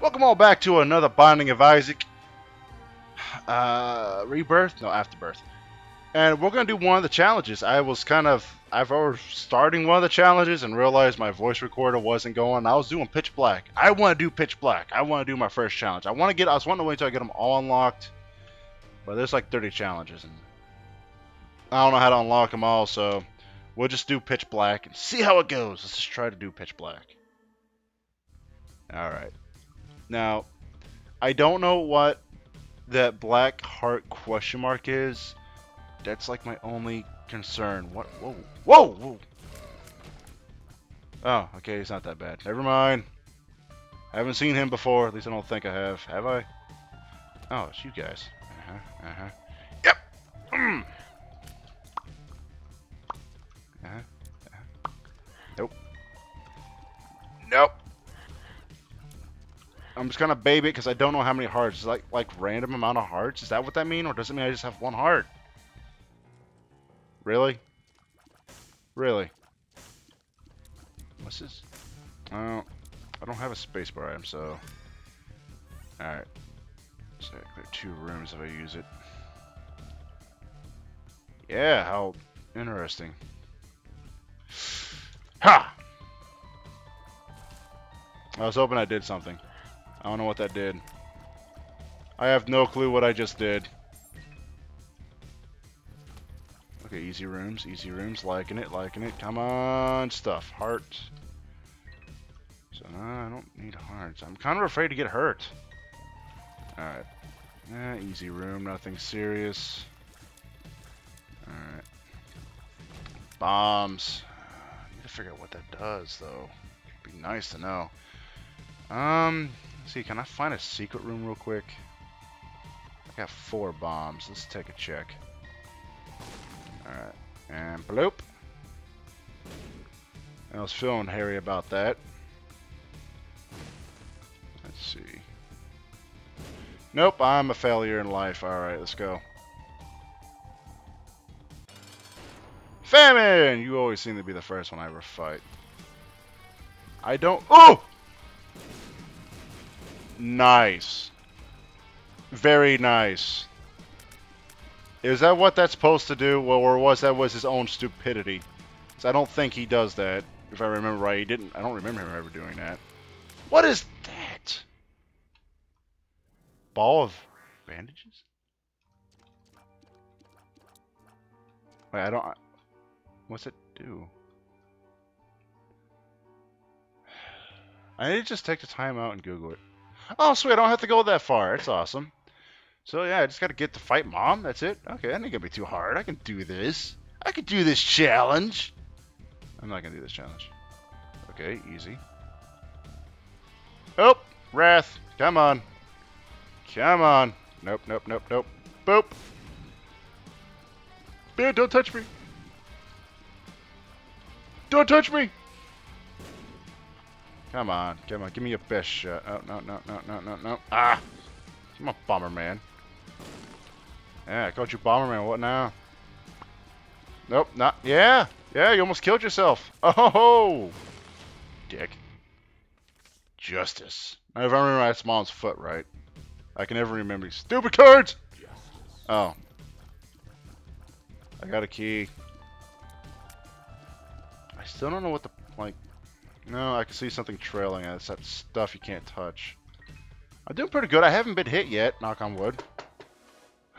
Welcome all back to another Binding of Isaac. Uh, rebirth? No, afterbirth. And we're going to do one of the challenges. I was kind of, I've already starting one of the challenges and realized my voice recorder wasn't going. I was doing pitch black. I want to do pitch black. I want to do my first challenge. I want to get, I was wanting to wait until I get them all unlocked. But there's like 30 challenges and I don't know how to unlock them all, so we'll just do pitch black and see how it goes. Let's just try to do pitch black. Alright. Now, I don't know what that black heart question mark is. That's like my only concern. What? Whoa. Whoa! Whoa! Oh, okay, he's not that bad. Never mind. I haven't seen him before. At least I don't think I have. Have I? Oh, it's you guys. Uh-huh. Uh-huh. Yep! Mm. Uh-huh. Uh-huh. Nope. Nope. I'm just gonna baby it because I don't know how many hearts. Is like like random amount of hearts? Is that what that mean, or does it mean I just have one heart? Really? Really? What's this? Oh, I don't have a spacebar item, so. Alright. So I clear two rooms if I use it. Yeah, how interesting. Ha! I was hoping I did something. I don't know what that did. I have no clue what I just did. Okay, easy rooms, easy rooms, liking it, liking it. Come on, stuff. Heart. So, no, I don't need hearts. I'm kind of afraid to get hurt. Alright. Eh, easy room, nothing serious. Alright. Bombs. I need to figure out what that does, though. It'd be nice to know. Um, see, can I find a secret room real quick? I got four bombs. Let's take a check. Alright. And bloop. I was feeling hairy about that. Let's see. Nope, I'm a failure in life. Alright, let's go. Famine! You always seem to be the first one I ever fight. I don't... Oh! Nice. Very nice. Is that what that's supposed to do? Well, or was that was his own stupidity? So I don't think he does that. If I remember right, he didn't. I don't remember him ever doing that. What is that? Ball of bandages? Wait, I don't. What's it do? I need to just take the time out and Google it. Oh, sweet, I don't have to go that far. It's awesome. So, yeah, I just got to get to fight mom. That's it. Okay, that ain't to be too hard. I can do this. I can do this challenge. I'm not to do this challenge. Okay, easy. Oh, Wrath. Come on. Come on. Nope, nope, nope, nope. Boop. Man, don't touch me. Don't touch me. Come on, come on, give me your best shot. Oh, no, no, no, no, no, no. Ah! Come on, Bomberman. Yeah, I called you Bomberman. What now? Nope, not. Yeah, yeah, you almost killed yourself. Oh, ho, ho. dick. Justice. If I remember that's mom's foot, right? I can never remember these stupid cards. Oh. I got a key. I still don't know what the like no, I can see something trailing. It's that stuff you can't touch. I'm doing pretty good. I haven't been hit yet, knock on wood.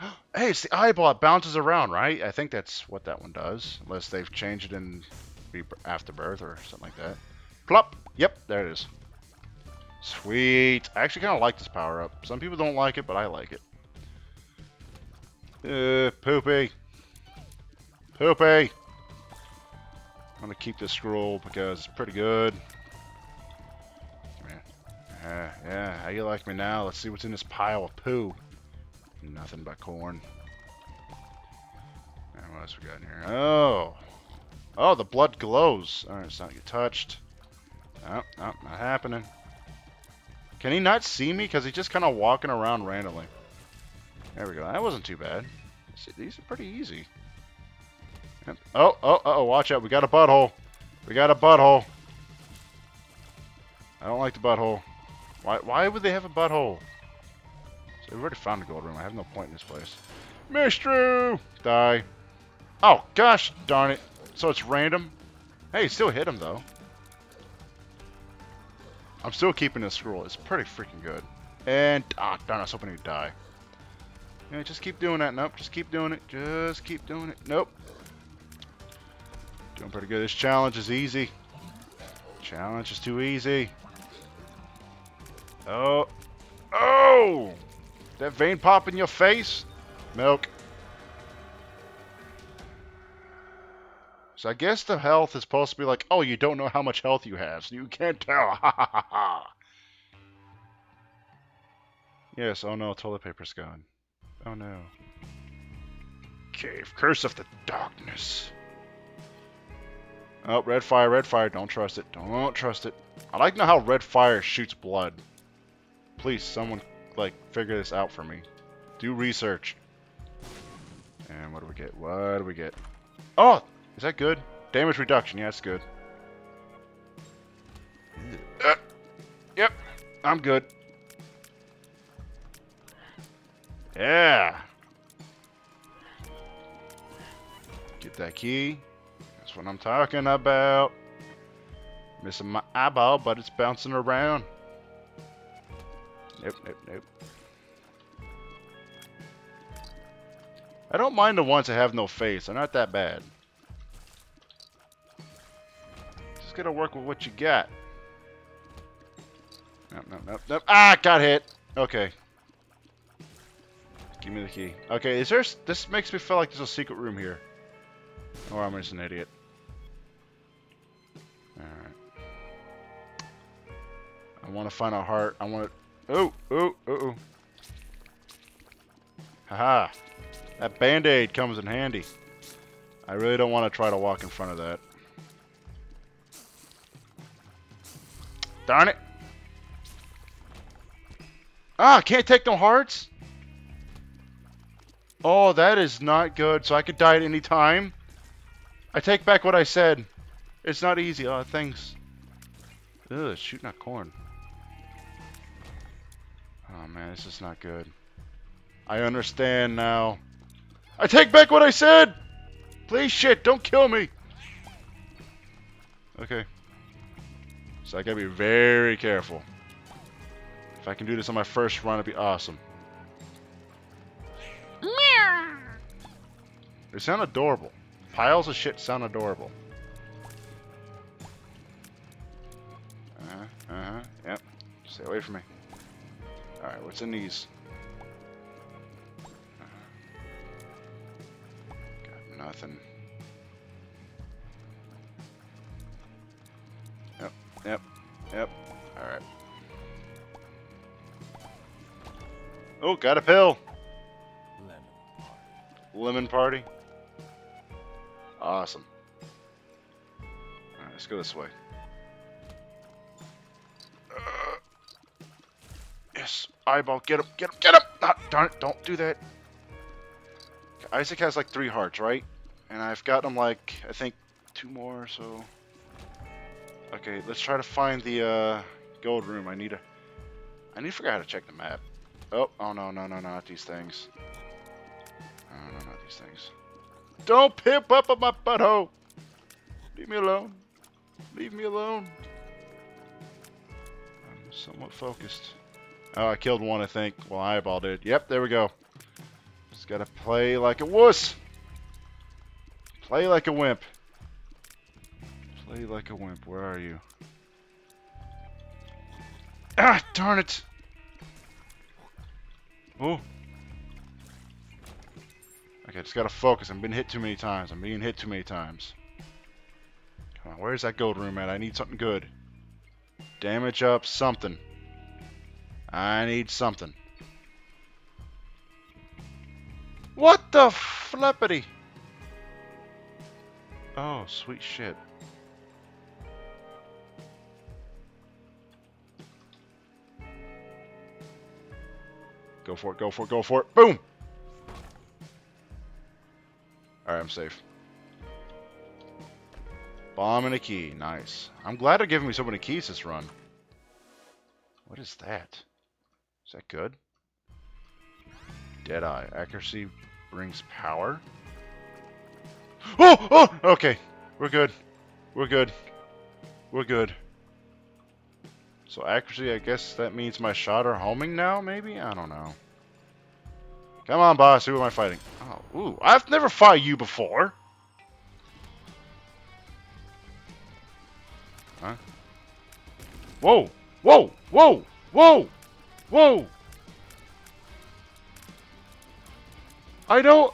hey, it's the eyeball. It bounces around, right? I think that's what that one does. Unless they've changed it in Afterbirth or something like that. Plop! Yep, there it is. Sweet. I actually kind of like this power-up. Some people don't like it, but I like it. Uh, poopy. Poopy. I'm gonna keep this scroll because it's pretty good. Uh, yeah, how you like me now? Let's see what's in this pile of poo. Nothing but corn. And what else we got in here? Oh! Oh, the blood glows. Alright, it's not get touched. Oh, oh, not happening. Can he not see me? Because he's just kind of walking around randomly. There we go. That wasn't too bad. These are pretty easy. Yep. Oh, oh, oh, watch out. We got a butthole. We got a butthole. I don't like the butthole. Why, why would they have a butthole? So we've already found a gold room. I have no point in this place. Mistru! Die. Oh, gosh darn it. So it's random? Hey, still hit him, though. I'm still keeping this scroll. It's pretty freaking good. And, ah, darn, I was hoping he'd die. Yeah, just keep doing that. Nope, just keep doing it. Just keep doing it. Nope. Doing pretty good. This challenge is easy. Challenge is too easy. Oh. Oh! That vein pop in your face? Milk. So I guess the health is supposed to be like, oh, you don't know how much health you have, so you can't tell. Ha ha ha ha. Yes, oh no, toilet paper's gone. Oh no. Cave, curse of the darkness. Oh, red fire, red fire. Don't trust it. Don't trust it. I'd like to know how red fire shoots blood. Please, someone, like, figure this out for me. Do research. And what do we get? What do we get? Oh! Is that good? Damage reduction. Yeah, that's good. Uh, yep. I'm good. Yeah. Get that key. That's what I'm talking about. Missing my eyeball, but it's bouncing around. Nope, nope, nope. I don't mind the ones that have no face. They're not that bad. Just gotta work with what you got. Nope, nope, nope, nope. Ah, got hit. Okay. Give me the key. Okay, is there... This makes me feel like there's a secret room here. Or I'm just an idiot. Alright. I want to find a heart. I want to... Oh, oh, oh, oh. Haha. That band-aid comes in handy. I really don't want to try to walk in front of that. Darn it. Ah, can't take no hearts? Oh, that is not good. So I could die at any time? I take back what I said. It's not easy. Oh, thanks. Ugh, shooting at corn. Oh man, this is not good. I understand now. I take back what I said! Please shit, don't kill me! Okay. So I gotta be very careful. If I can do this on my first run, it'd be awesome. They sound adorable. Piles of shit sound adorable. Away from me. Alright, what's in these? Got nothing. Yep, yep, yep. Alright. Oh, got a pill! Lemon party. Awesome. Alright, let's go this way. Eyeball, get him, get him, get him! Ah, darn it, don't do that. Isaac has like three hearts, right? And I've got him like, I think, two more, so... Okay, let's try to find the uh, gold room. I need to... I need to figure out how to check the map. Oh, oh no, no, no, not these things. No, no, not these things. Don't pimp up on my butthole! Leave me alone. Leave me alone. I'm somewhat focused. Oh, I killed one, I think. Well, eyeball did. Yep, there we go. Just gotta play like a wuss. Play like a wimp. Play like a wimp. Where are you? Ah, darn it! Oh. Okay, just gotta focus. I'm being hit too many times. I'm being hit too many times. Come on, where's that gold room at? I need something good. Damage up something. I need something. What the flippity? Oh, sweet shit. Go for it, go for it, go for it. Boom! Alright, I'm safe. Bomb and a key. Nice. I'm glad they're giving me so many keys this run. What is that? Is that good? Deadeye. Accuracy brings power. Oh! Oh! Okay. We're good. We're good. We're good. So accuracy, I guess that means my shot are homing now, maybe? I don't know. Come on, boss. Who am I fighting? Oh, ooh. I've never fought you before. Huh? Whoa! Whoa! Whoa! Whoa! Whoa! I don't...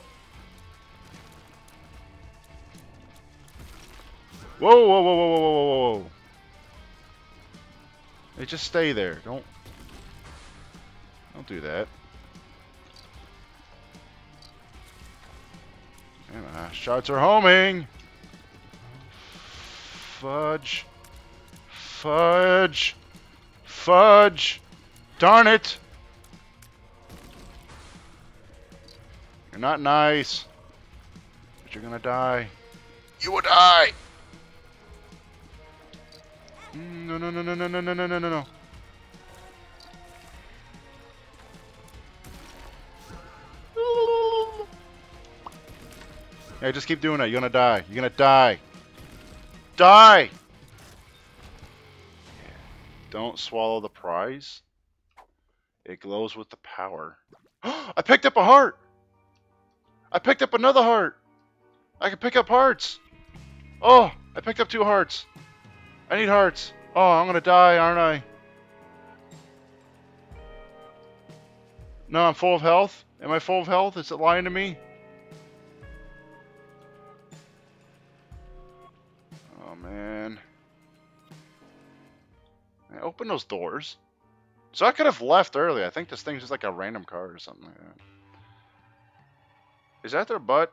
Whoa, whoa, whoa, whoa, whoa, whoa, whoa, whoa. Hey, just stay there. Don't... Don't do that. And, uh, shots are homing! Fudge. Fudge. Fudge. Darn it! You're not nice. But you're gonna die. You will die! No, no, no, no, no, no, no, no, no, no, no. Yeah, just keep doing it. You're gonna die. You're gonna die. Die! Don't swallow the prize. It glows with the power. I picked up a heart! I picked up another heart! I can pick up hearts! Oh, I picked up two hearts. I need hearts. Oh, I'm gonna die, aren't I? No, I'm full of health. Am I full of health? Is it lying to me? Oh, man. man open those doors. So I could have left early. I think this thing's just like a random card or something like that. Is that their butt?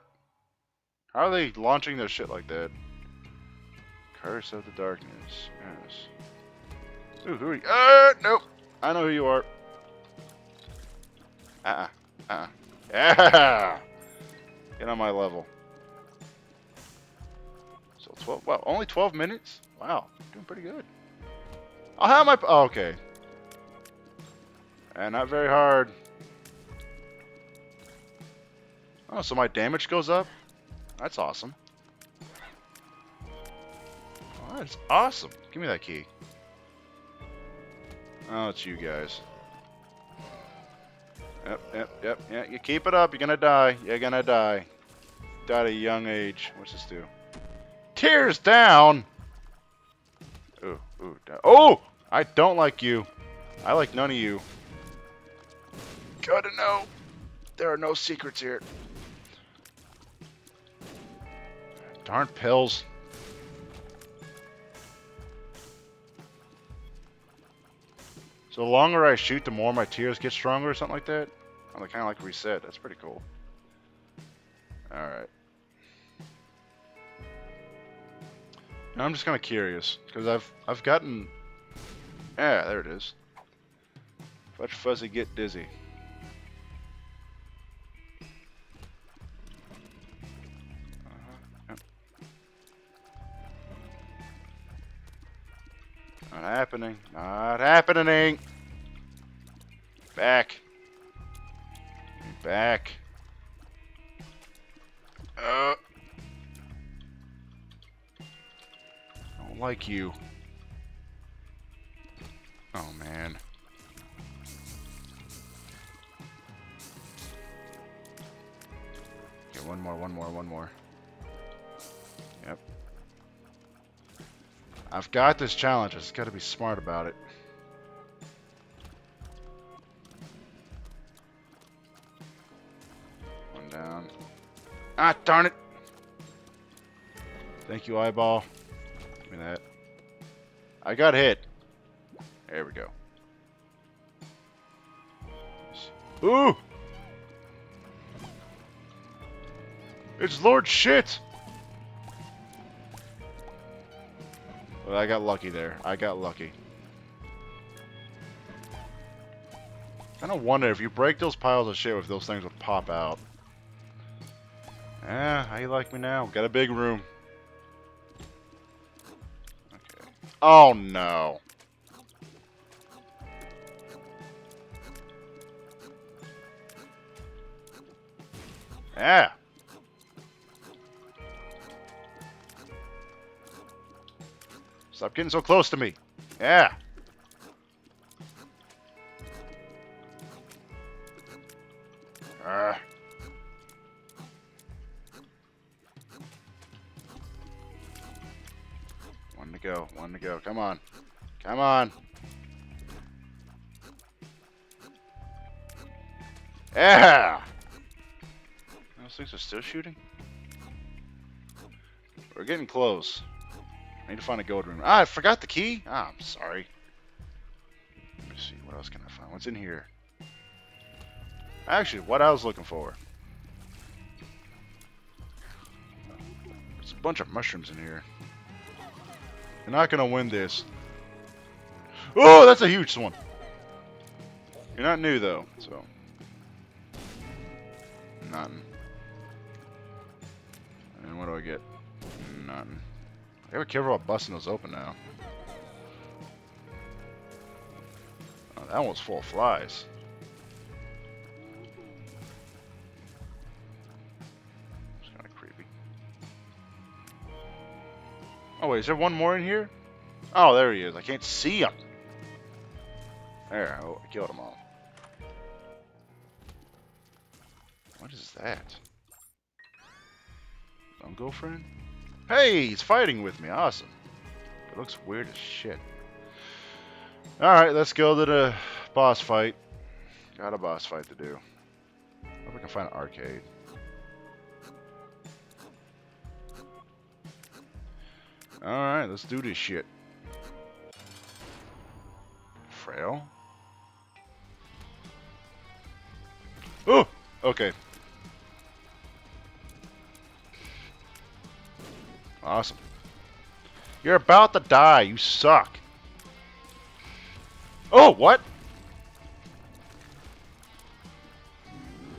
How are they launching their shit like that? Curse of the Darkness. Yes. Ooh, who are you? Uh, nope. I know who you are. Uh-uh. Uh-uh. Yeah! Get on my level. So 12, well, only 12 minutes? Wow, doing pretty good. I'll have my, oh, okay. And not very hard. Oh, so my damage goes up? That's awesome. Oh, that's awesome. Give me that key. Oh, it's you guys. Yep, yep, yep, yeah. You keep it up, you're gonna die. You're gonna die. Die at a young age. What's this do? Tears down! Ooh, ooh. Oh! I don't like you. I like none of you. Gotta know. There are no secrets here. Darn pills. So the longer I shoot, the more my tears get stronger or something like that? I'm kind of like reset. That's pretty cool. Alright. I'm just kind of curious, because I've, I've gotten... Yeah, there it is. Fudge Fuzzy Get Dizzy. Happening. Not happening. Back. Back. Uh. Don't like you. Oh, man. Okay, one more, one more, one more. Yep. I've got this challenge. I just got to be smart about it. One down. Ah, darn it. Thank you, eyeball. Give me that. I got hit. There we go. Ooh! It's Lord Shit! Well, I got lucky there. I got lucky. I don't wonder if you break those piles of shit, if those things would pop out. Ah, how you like me now? Got a big room. Okay. Oh no. Yeah. Stop getting so close to me. Yeah. Ah. One to go. One to go. Come on. Come on. Yeah. Those things are still shooting. We're getting close. I need to find a gold room. Ah, I forgot the key. Ah, I'm sorry. Let me see. What else can I find? What's in here? Actually, what I was looking for. There's a bunch of mushrooms in here. You're not going to win this. Oh, that's a huge one. You're not new, though, so... Nothing. And what do I get? Nothing. Gotta be careful about busting those open now. Oh, that one's full of flies. It's kind of creepy. Oh wait, is there one more in here? Oh, there he is. I can't see him. There, oh, I killed them all. What is that? Go, friend? Hey, he's fighting with me. Awesome. It looks weird as shit. Alright, let's go to the boss fight. Got a boss fight to do. Hope I can find an arcade. Alright, let's do this shit. Frail? Oh! Okay. Awesome. You're about to die. You suck. Oh, what?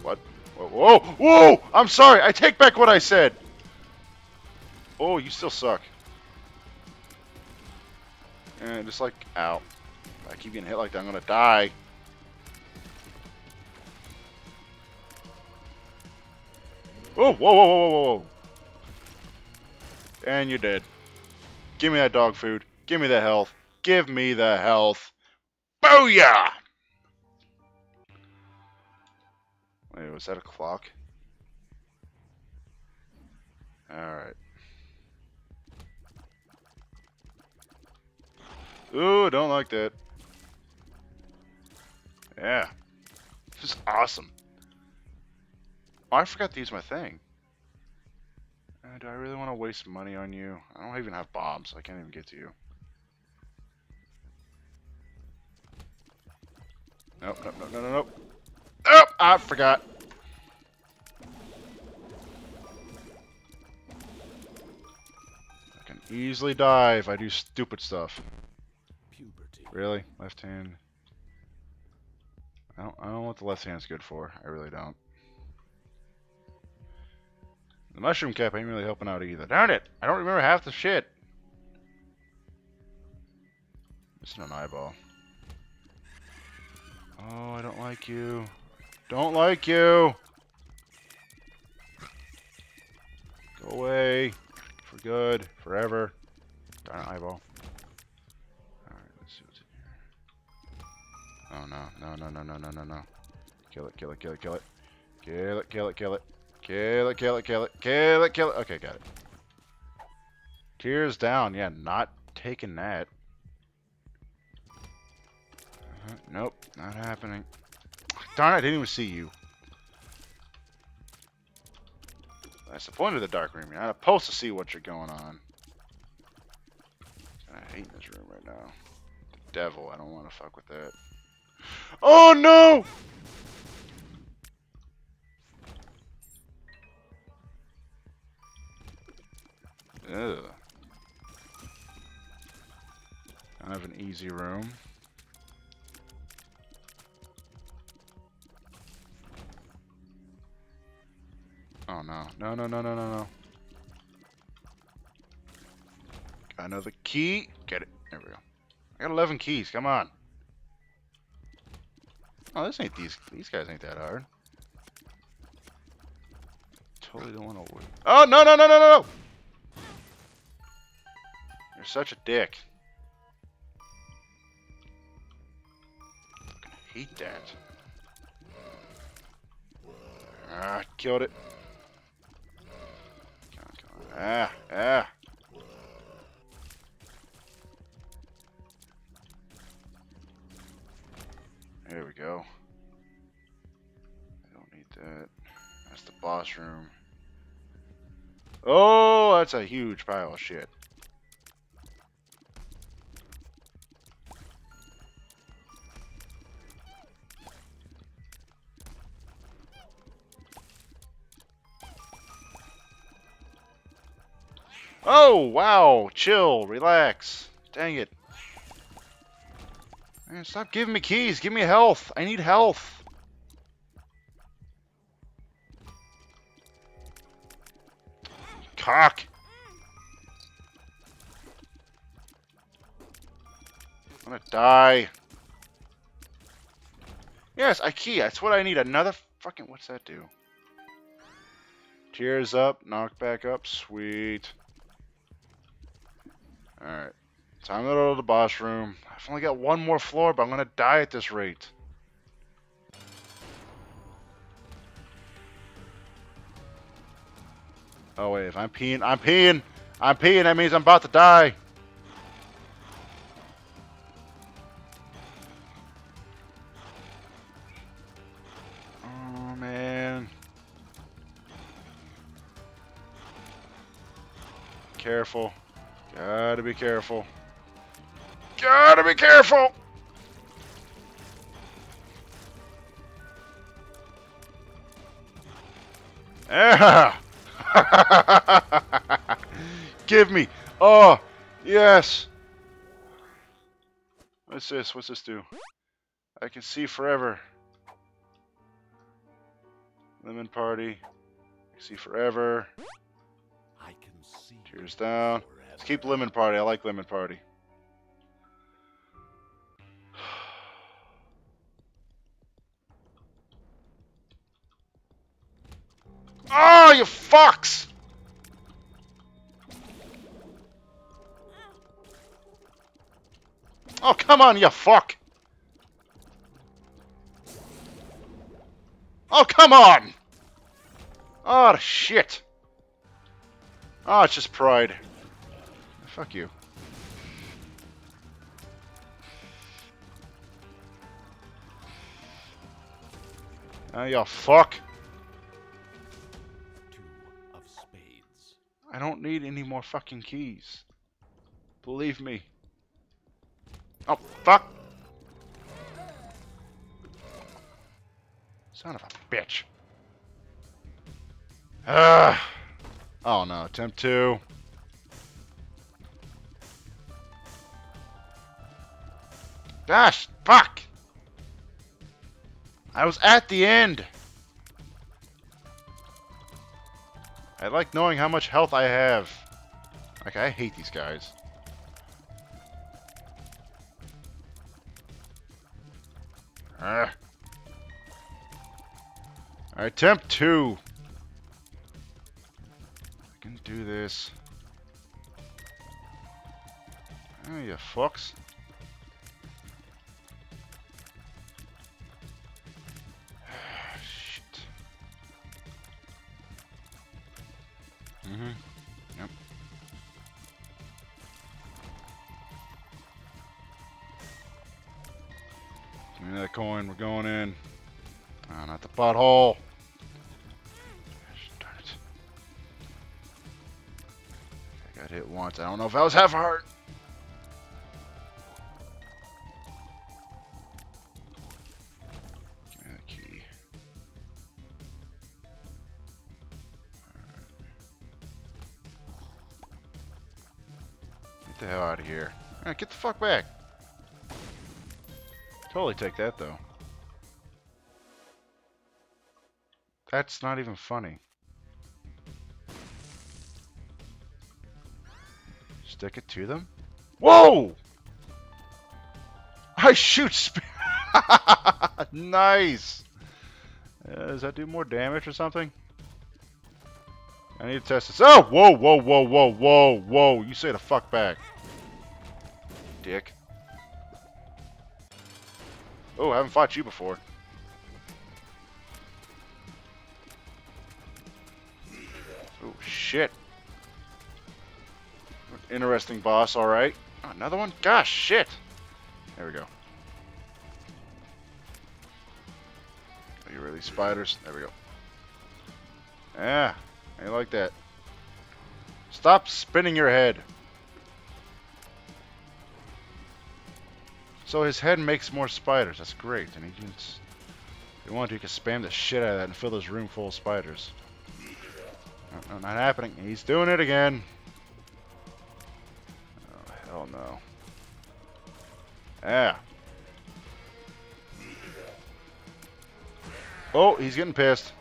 What? Whoa, whoa! I'm sorry. I take back what I said. Oh, you still suck. And just like, ow. I keep getting hit like that, I'm gonna die. Oh, whoa, whoa, whoa, whoa, whoa. And you're dead. Give me that dog food. Give me the health. Give me the health. Booyah! Wait, was that a clock? Alright. Ooh, don't like that. Yeah. This is awesome. Oh, I forgot to use my thing. Uh, do I really want to waste money on you? I don't even have bombs. I can't even get to you. Nope, nope, nope, nope, nope, nope. Nope, I forgot. I can easily die if I do stupid stuff. Puberty. Really? Left hand? I don't, I don't know what the left hand's good for. I really don't. The mushroom cap ain't really helping out either. Darn it! I don't remember half the shit. Missing an eyeball. Oh, I don't like you. Don't like you! Go away. For good. Forever. Darn eyeball. Alright, let's see what's in here. Oh no, no, no, no, no, no, no, no. Kill it, kill it, kill it, kill it. Kill it, kill it, kill it. Kill it, kill it, kill it, kill it, kill it. Okay, got it. Tears down. Yeah, not taking that. Uh, nope, not happening. Darn I didn't even see you. That's the point of the dark room. You're not supposed to see what you're going on. I hate this room right now. The devil, I don't want to fuck with that. Oh no! Ugh. I have an easy room. Oh no. No, no, no, no, no, no. Got another key. Get it. There we go. I got 11 keys. Come on. Oh, this ain't these. These guys ain't that hard. totally don't want to. Oh no no no no no no! You're such a dick. I hate that. Ah, killed it. Ah, ah. There we go. I don't need that. That's the boss room. Oh, that's a huge pile of shit. Oh, wow. Chill. Relax. Dang it. Man, stop giving me keys. Give me health. I need health. Cock. I'm gonna die. Yes, I key. That's what I need. Another fucking... What's that do? Tears up. Knock back up. Sweet. Alright. Time to go to the boss room. I've only got one more floor, but I'm gonna die at this rate. Oh wait, if I'm peeing, I'm peeing! I'm peeing, that means I'm about to die! Oh man. Careful. Gotta be careful. Gotta be careful! Yeah! Give me! Oh! Yes! What's this? What's this do? I can see forever. Lemon party. I see forever. I can see Tears down. Let's keep lemon party. I like lemon party. Oh, you fucks! Oh, come on, you fuck! Oh, come on! Oh, shit! Oh, it's just pride. Fuck you. Oh, you fuck! Two of spades. I don't need any more fucking keys. Believe me. Oh, fuck! Son of a bitch. Ah! Oh no, attempt two. Gosh, fuck! I was at the end! I like knowing how much health I have. Like, I hate these guys. Alright, temp 2. I can do this. Oh, you fucks. Mm-hmm. Yep. Give me that coin. We're going in. Oh, not the butthole. Darn it. I got hit once. I don't know if I was half a heart. Get the fuck back. Totally take that, though. That's not even funny. Stick it to them? Whoa! I shoot Nice! Uh, does that do more damage or something? I need to test this. Oh! Whoa, whoa, whoa, whoa, whoa, whoa. You say the fuck back. Dick. Oh, I haven't fought you before. Oh, shit. Interesting boss, alright. Oh, another one? Gosh, shit. There we go. Are you really spiders? There we go. Yeah, I like that. Stop spinning your head. So his head makes more spiders. That's great. And he can, if you want to, you can spam the shit out of that and fill this room full of spiders. No, no, not happening. He's doing it again. Oh, hell no. Yeah. Oh, he's getting pissed.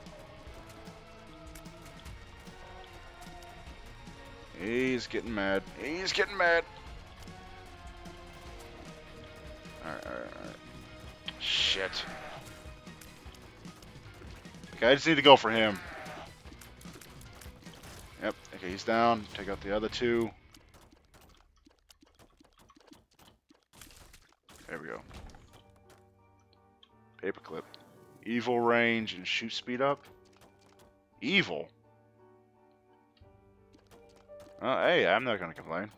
He's getting mad. He's getting mad. Alright, alright, alright. Shit. Okay, I just need to go for him. Yep, okay, he's down. Take out the other two. There we go. Paperclip. Evil range and shoot speed up. Evil? Oh, hey, I'm not going to complain.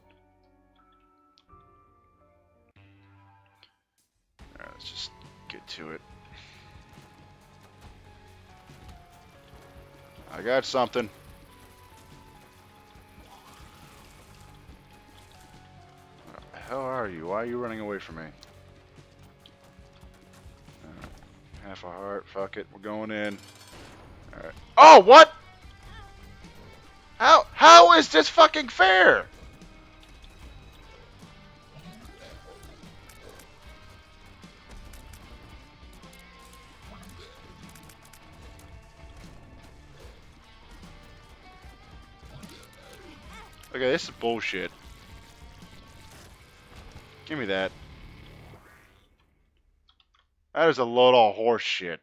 Just get to it. I got something. What the hell are you? Why are you running away from me? Uh, half a heart. Fuck it. We're going in. Alright. Oh, what? How how is this fucking fair? Okay, this is bullshit. Give me that. That is a load of horse shit.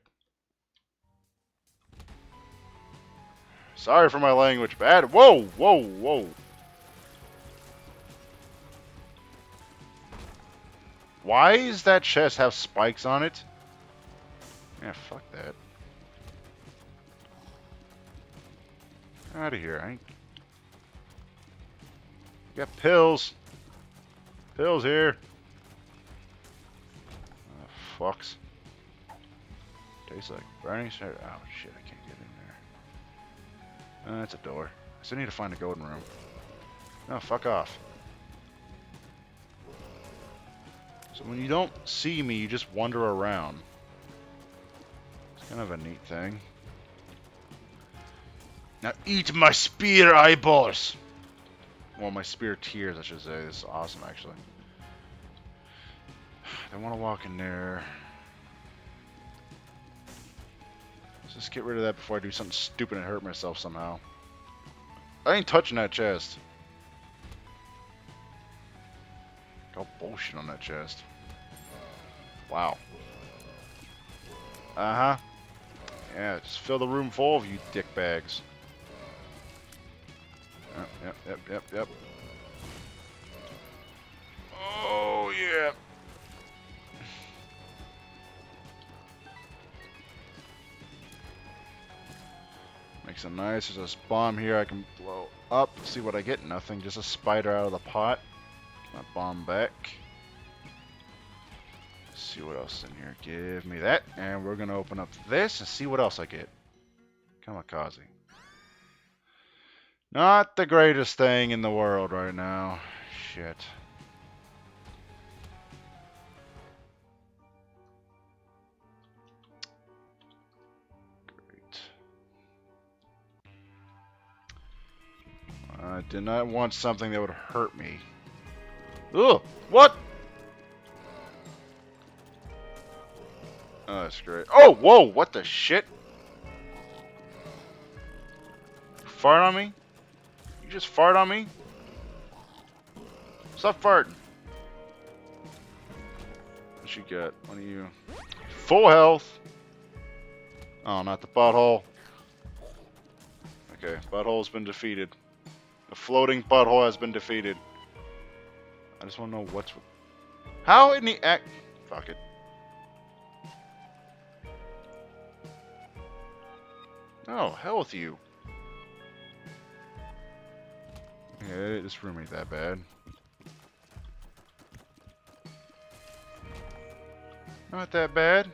Sorry for my language, bad. Whoa, whoa, whoa. Why does that chest have spikes on it? Yeah, fuck that. Out of here. I ain't... Got pills. Pills here. Oh, fucks. Tastes like burning. Oh shit, I can't get in there. uh, that's a door. I still need to find a golden room. No, fuck off. So when you don't see me, you just wander around. It's kind of a neat thing. Now eat my spear eyeballs! Well, my spear tears, I should say. Is awesome, actually. I don't want to walk in there. Let's just get rid of that before I do something stupid and hurt myself somehow. I ain't touching that chest. Got bullshit on that chest. Wow. Uh-huh. Yeah, just fill the room full of you dick bags. Yep, yep, yep. Oh, yeah. Makes it nice. There's a bomb here I can blow up. See what I get. Nothing. Just a spider out of the pot. Get My bomb back. see what else in here. Give me that. And we're going to open up this and see what else I get. Kamikaze. Not the greatest thing in the world right now. Shit. Great. I did not want something that would hurt me. Ugh! What? Oh, that's great. Oh, whoa! What the shit? Fart on me? Just fart on me? Stop farting. What you got? What are you? Full health. Oh, not the butthole. Okay, butthole's been defeated. The floating butthole has been defeated. I just want to know what's... How in the act... Fuck it. Oh, hell with you. Yeah, this room ain't that bad. Not that bad.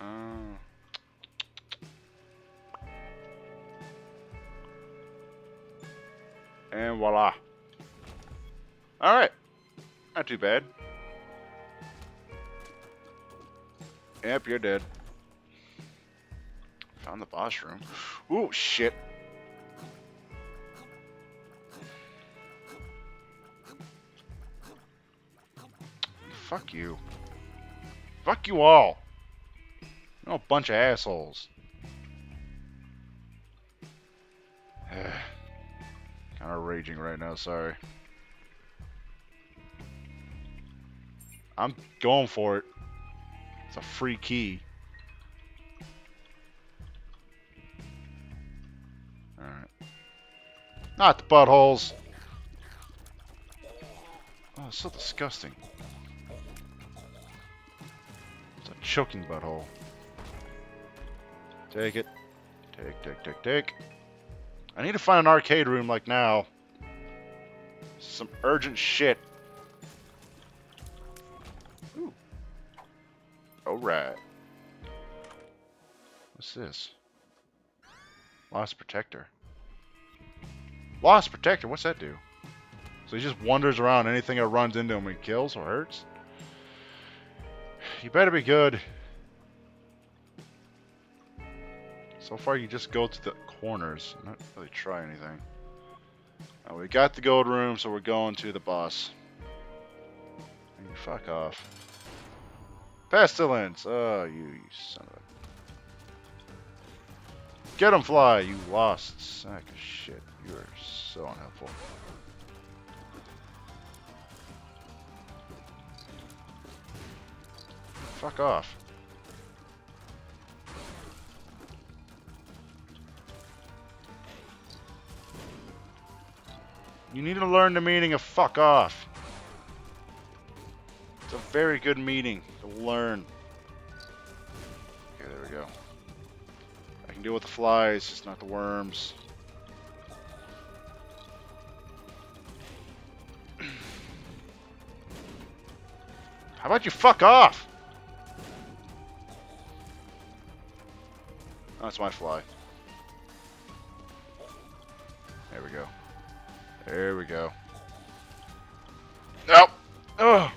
Uh, and voila. Alright. Not too bad. Yep, you're dead. Found the boss room. Ooh, shit. Fuck you. Fuck you all. You're a bunch of assholes. kind of raging right now, sorry. I'm going for it. It's a free key. Alright. Not the buttholes. Oh, it's so disgusting. Choking butthole. Take it. Take, take, take, take. I need to find an arcade room like now. Some urgent shit. Ooh. Alright. What's this? Lost Protector. Lost Protector? What's that do? So he just wanders around. Anything that runs into him, he kills or hurts? You better be good. So far, you just go to the corners. Not really try anything. Now, we got the gold room, so we're going to the boss. You fuck off. Pestilence! Oh, ah, you, you son of a... Get him, fly, you lost sack of shit. You are so unhelpful. Fuck off. You need to learn the meaning of fuck off. It's a very good meaning to learn. Okay, there we go. I can deal with the flies, just not the worms. How about you fuck off? Oh, that's my fly. There we go. There we go. Nope. Oh.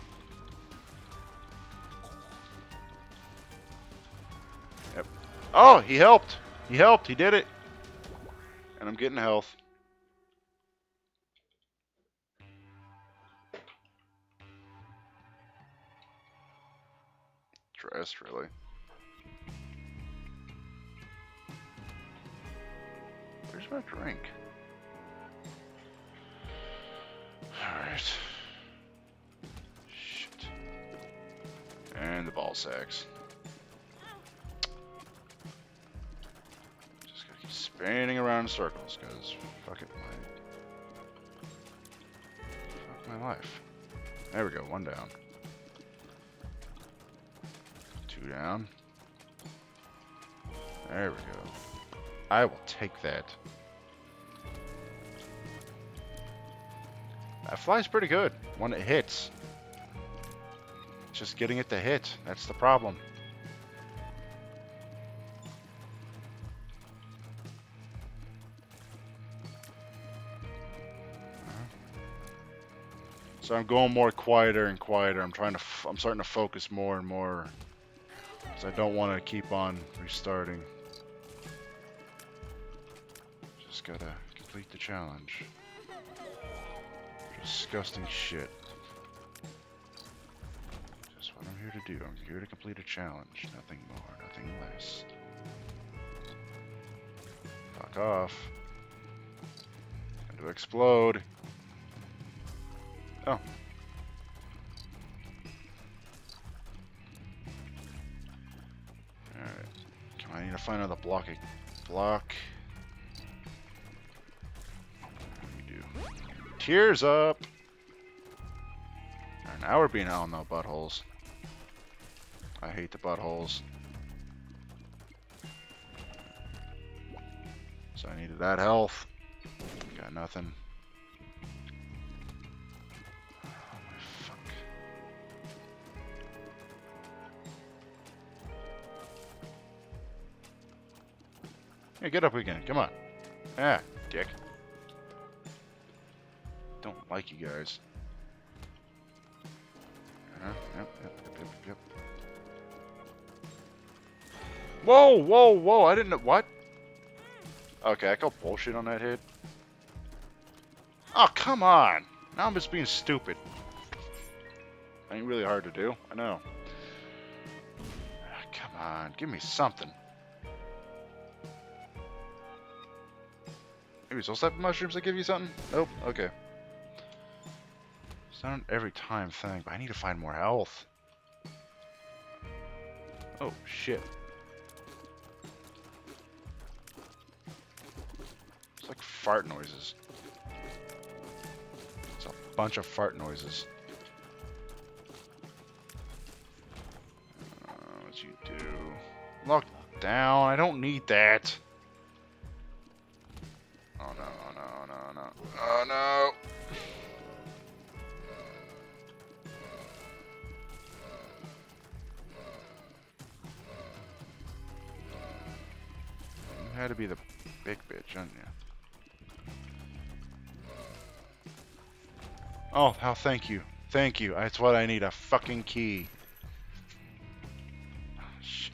Yep. Oh, he helped. He helped. He did it. And I'm getting health. Dressed, really. Where's my drink? Alright. Shit. And the ball sacks. Just gotta keep spinning around in circles, because fuck it, my... Fuck my life. There we go, one down. Two down. There we go. I will take that. That flies pretty good when it hits. Just getting it to hit. That's the problem. So I'm going more quieter and quieter. I'm trying to. I'm starting to focus more and more, because I don't want to keep on restarting. Gotta complete the challenge. Disgusting shit. Just what I'm here to do. I'm here to complete a challenge. Nothing more, nothing less. Fuck off. To explode. Oh. Alright. Come on, I need to find another block. Block. Tears up. Right, now we're being held no buttholes. I hate the buttholes. So I needed that health. Got nothing. Oh, fuck. Yeah, get up again. Come on. Ah, dick. Don't like you guys. Uh, yep, yep, yep, yep. Whoa, whoa, whoa! I didn't know what. Okay, I call bullshit on that hit. Oh, come on! Now I'm just being stupid. Ain't really hard to do. I know. Ah, Come on, give me something. Maybe it's those mushrooms that give you something? Nope. Okay. Every time thing, but I need to find more health. Oh, shit. It's like fart noises. It's a bunch of fart noises. Uh, what you do? Lock down. I don't need that. Oh, how thank you. Thank you. That's what I need, a fucking key. Oh, shit.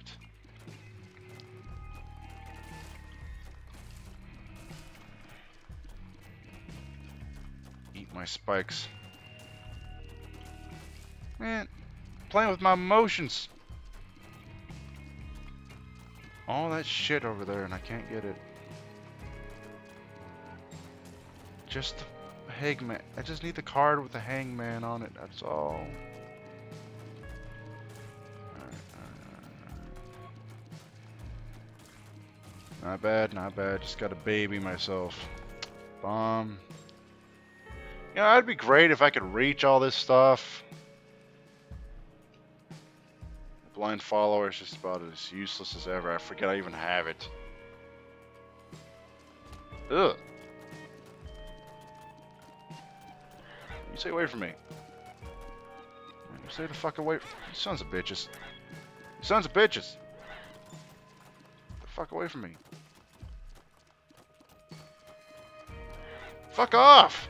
Eat my spikes. Man, playing with my emotions. All that shit over there and I can't get it. Just the hangman. I just need the card with the hangman on it. That's all. Not bad, not bad. Just got to baby myself. Bomb. You know, it'd be great if I could reach all this stuff. Blind follower is just about as useless as ever. I forget I even have it. Ugh. Stay away from me. Stay the fuck away. You sons of bitches. Sons of bitches. Get the fuck away from me. Fuck off!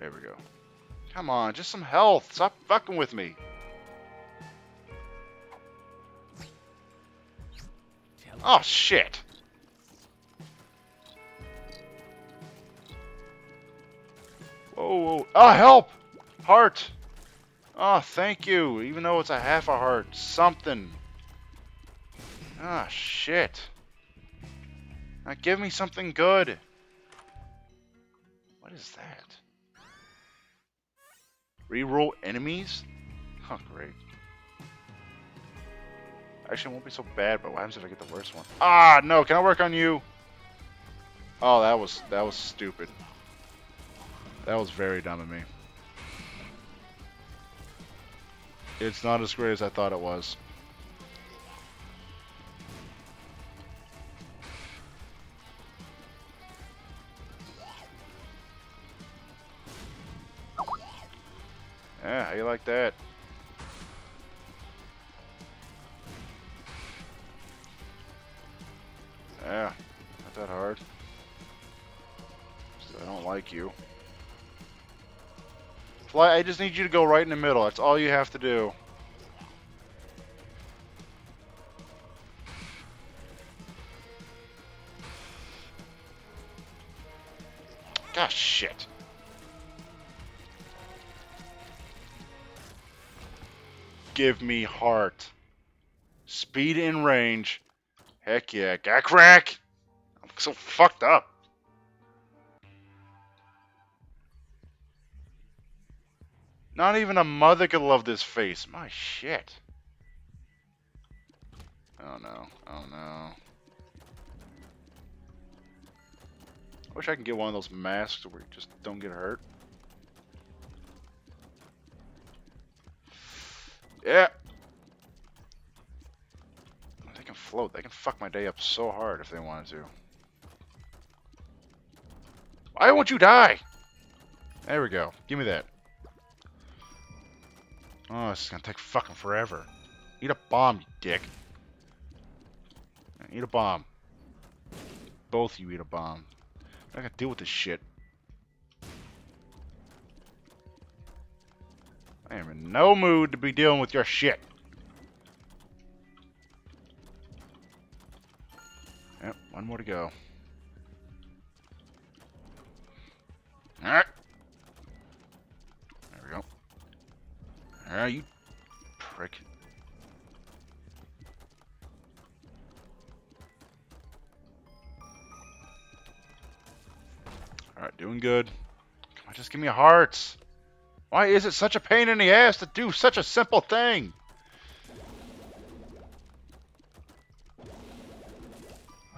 There we go. Come on, just some health. Stop fucking with me. Oh, shit. Whoa, whoa. Oh, help! Heart! Oh, thank you. Even though it's a half a heart. Something. Ah, oh, shit. Now give me something good. What is that? Reroll enemies? Oh, great. Actually, it won't be so bad, but what happens if I get the worst one? Ah, no, can I work on you? Oh, that was, that was stupid. That was very dumb of me. It's not as great as I thought it was. Yeah, how you like that? I you. Fly, I just need you to go right in the middle. That's all you have to do. Gosh, shit. Give me heart. Speed in range. Heck yeah. Gakrak! I'm so fucked up. Not even a mother could love this face. My shit. Oh no. Oh no. I wish I could get one of those masks where you just don't get hurt. Yeah. They can float. They can fuck my day up so hard if they wanted to. Why won't you die? There we go. Give me that. Oh, this is gonna take fucking forever. Eat a bomb, you dick. Eat a bomb. Both you eat a bomb. I gotta deal with this shit. I am in no mood to be dealing with your shit. Yep, one more to go. Alright. Alright, you prick. Alright, doing good. Come on, just give me a hearts. Why is it such a pain in the ass to do such a simple thing?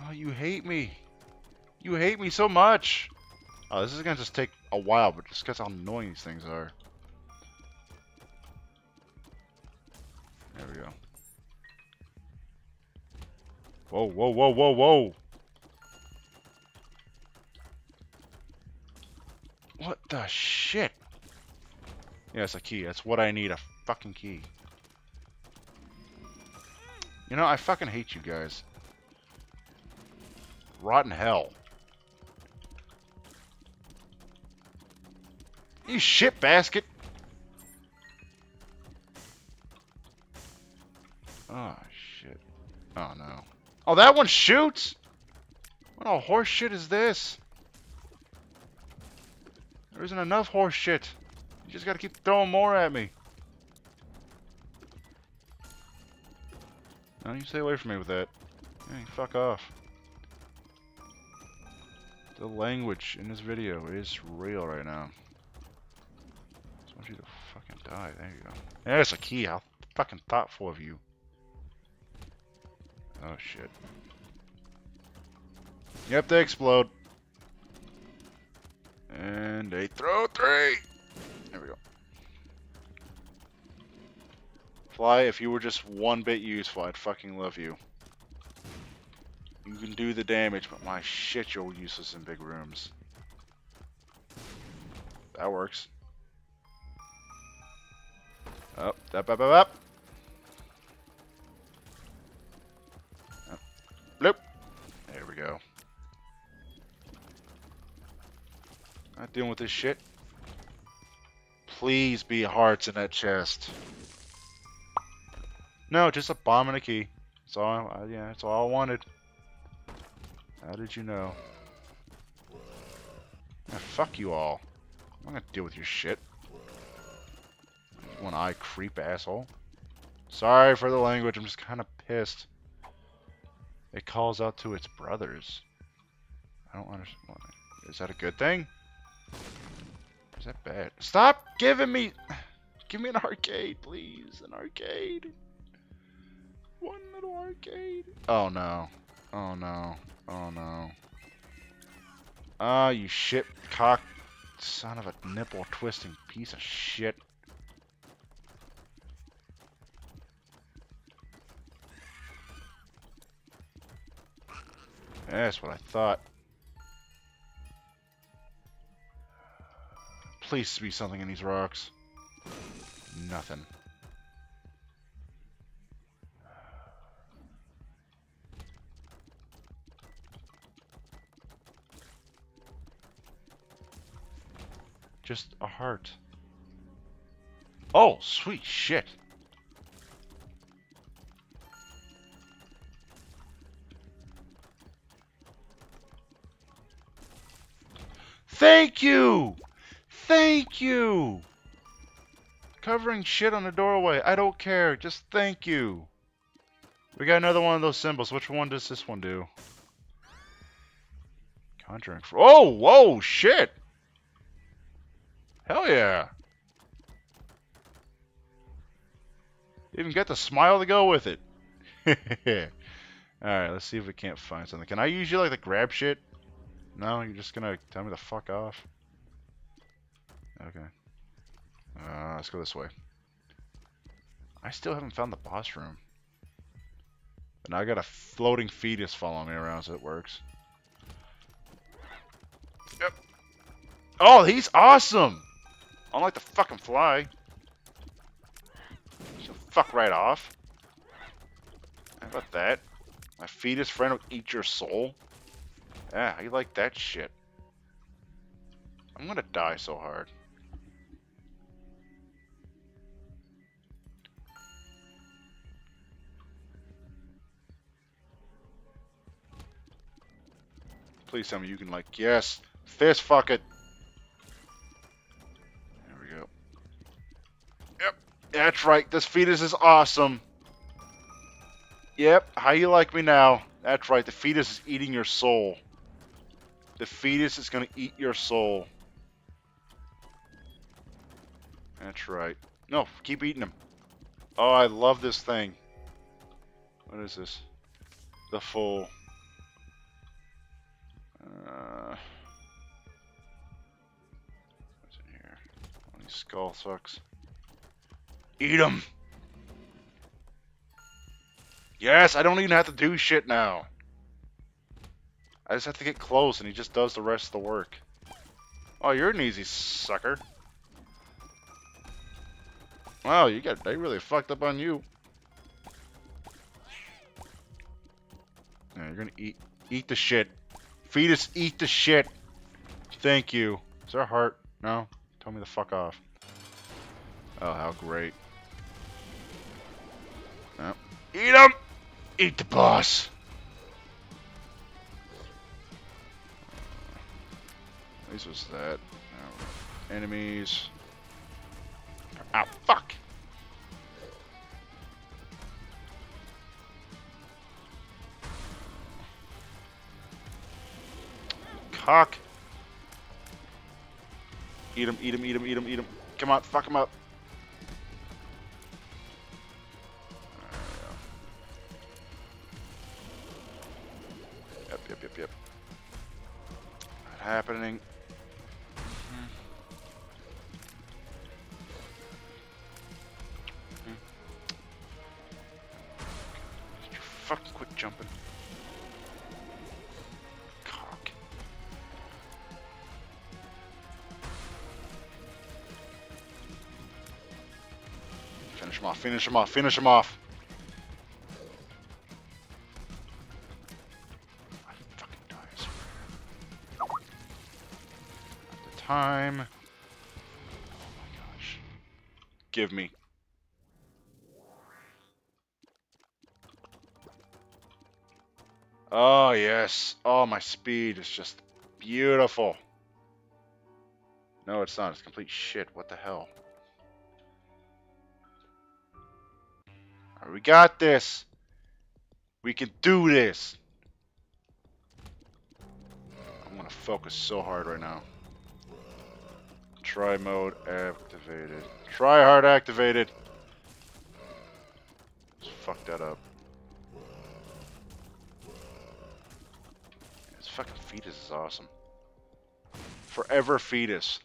Oh, you hate me. You hate me so much. Oh, this is gonna just take a while, but just because how annoying these things are. There we go. Whoa, whoa, whoa, whoa, whoa! What the shit? Yeah, it's a key. That's what I need, a fucking key. You know, I fucking hate you guys. Rotten hell. You shit basket. Oh, no. Oh, that one shoots? What all horse shit is this? There isn't enough horse shit. You just gotta keep throwing more at me. No, you stay away from me with that. Hey, fuck off. The language in this video is real right now. I want you to fucking die. There you go. There's a key. How fucking thoughtful of you. Oh shit. Yep, they explode. And they throw three. There we go. Fly, if you were just one bit useful, I'd fucking love you. You can do the damage, but my shit, you're useless in big rooms. That works. Up, up, up, up, up. Bloop. There we go. Not dealing with this shit. Please be hearts in that chest. No, just a bomb and a key. That's all. I, yeah, that's all I wanted. How did you know? Yeah, fuck you all. I'm not gonna deal with your shit. One eye creep asshole. Sorry for the language. I'm just kind of pissed. It calls out to its brothers. I don't understand. Is that a good thing? Is that bad? Stop giving me... Give me an arcade, please. An arcade. One little arcade. Oh, no. Oh, no. Oh, no. Ah, oh, you shit cock son of a nipple twisting piece of shit. That's what I thought. Please be something in these rocks. Nothing. Just a heart. Oh, sweet shit. Thank you! Thank you! Covering shit on the doorway. I don't care. Just thank you. We got another one of those symbols. Which one does this one do? Conjuring. Oh, whoa, shit! Hell yeah! Even got the smile to go with it. Alright, let's see if we can't find something. Can I use you like the grab shit? No, you're just gonna tell me to fuck off? Okay. Uh, let's go this way. I still haven't found the boss room. And I got a floating fetus following me around, so it works. Yep. Oh, he's awesome! I don't like the fucking fly. So fuck right off. How about that? My fetus friend will eat your soul? Yeah, I like that shit. I'm gonna die so hard. Please tell me you can like, yes, fist fuck it. There we go. Yep, that's right. This fetus is awesome. Yep, how you like me now? That's right, the fetus is eating your soul. The fetus is gonna eat your soul. That's right. No, keep eating them. Oh, I love this thing. What is this? The full. Uh, what's in here? These skull sucks. Eat them! Yes, I don't even have to do shit now. I just have to get close and he just does the rest of the work. Oh, you're an easy sucker. Wow, you got they really fucked up on you. Yeah, you're gonna eat eat the shit. Fetus, eat the shit. Thank you. Is there a heart? No? Tell me the fuck off. Oh, how great. Oh. Eat him! Eat the boss! At least was that. Enemies. Ah, fuck! cock. Eat him, eat him, eat him, eat him, eat him. Come on, fuck him up. Yep, yep, yep, yep. Not happening. Finish him off, finish him off. At The time. Oh my gosh. Give me. Oh yes. Oh my speed is just beautiful. No, it's not. It's complete shit. What the hell? We got this. We can do this. I'm gonna focus so hard right now. Try mode activated. Try hard activated. Just fuck that up. This fucking fetus is awesome. Forever fetus.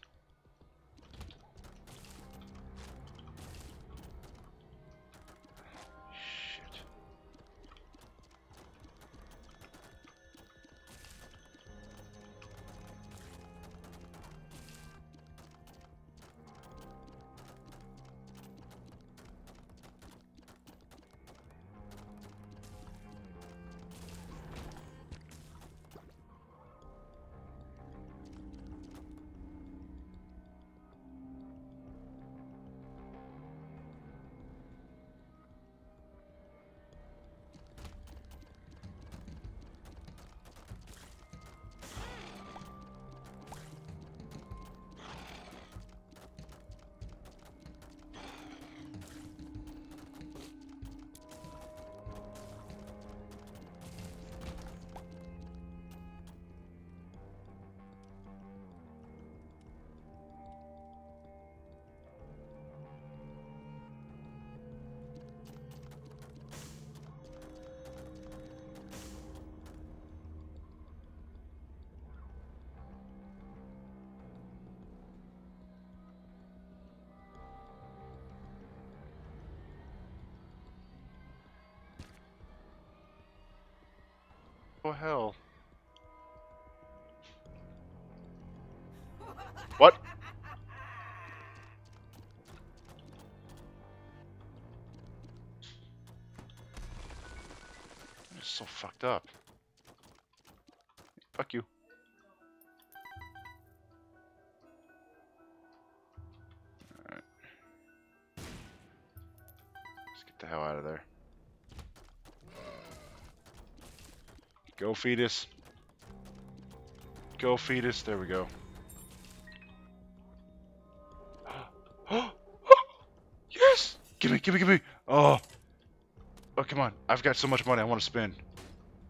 Oh hell. What? It's so fucked up. Go fetus. Go fetus. There we go. yes! Give me, give me, give me. Oh. Oh, come on. I've got so much money I want to spend.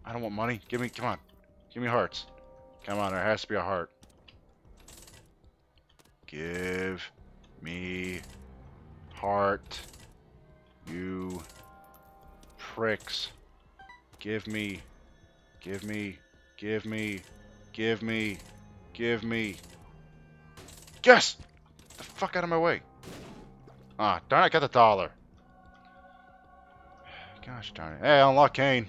I don't want money. Give me, come on. Give me hearts. Come on, there has to be a heart. Give me heart. You pricks. Give me. Give me. Give me. Give me. Give me. Yes! the fuck out of my way. Ah, darn it, I got the dollar. Gosh darn it. Hey, unlock Cain.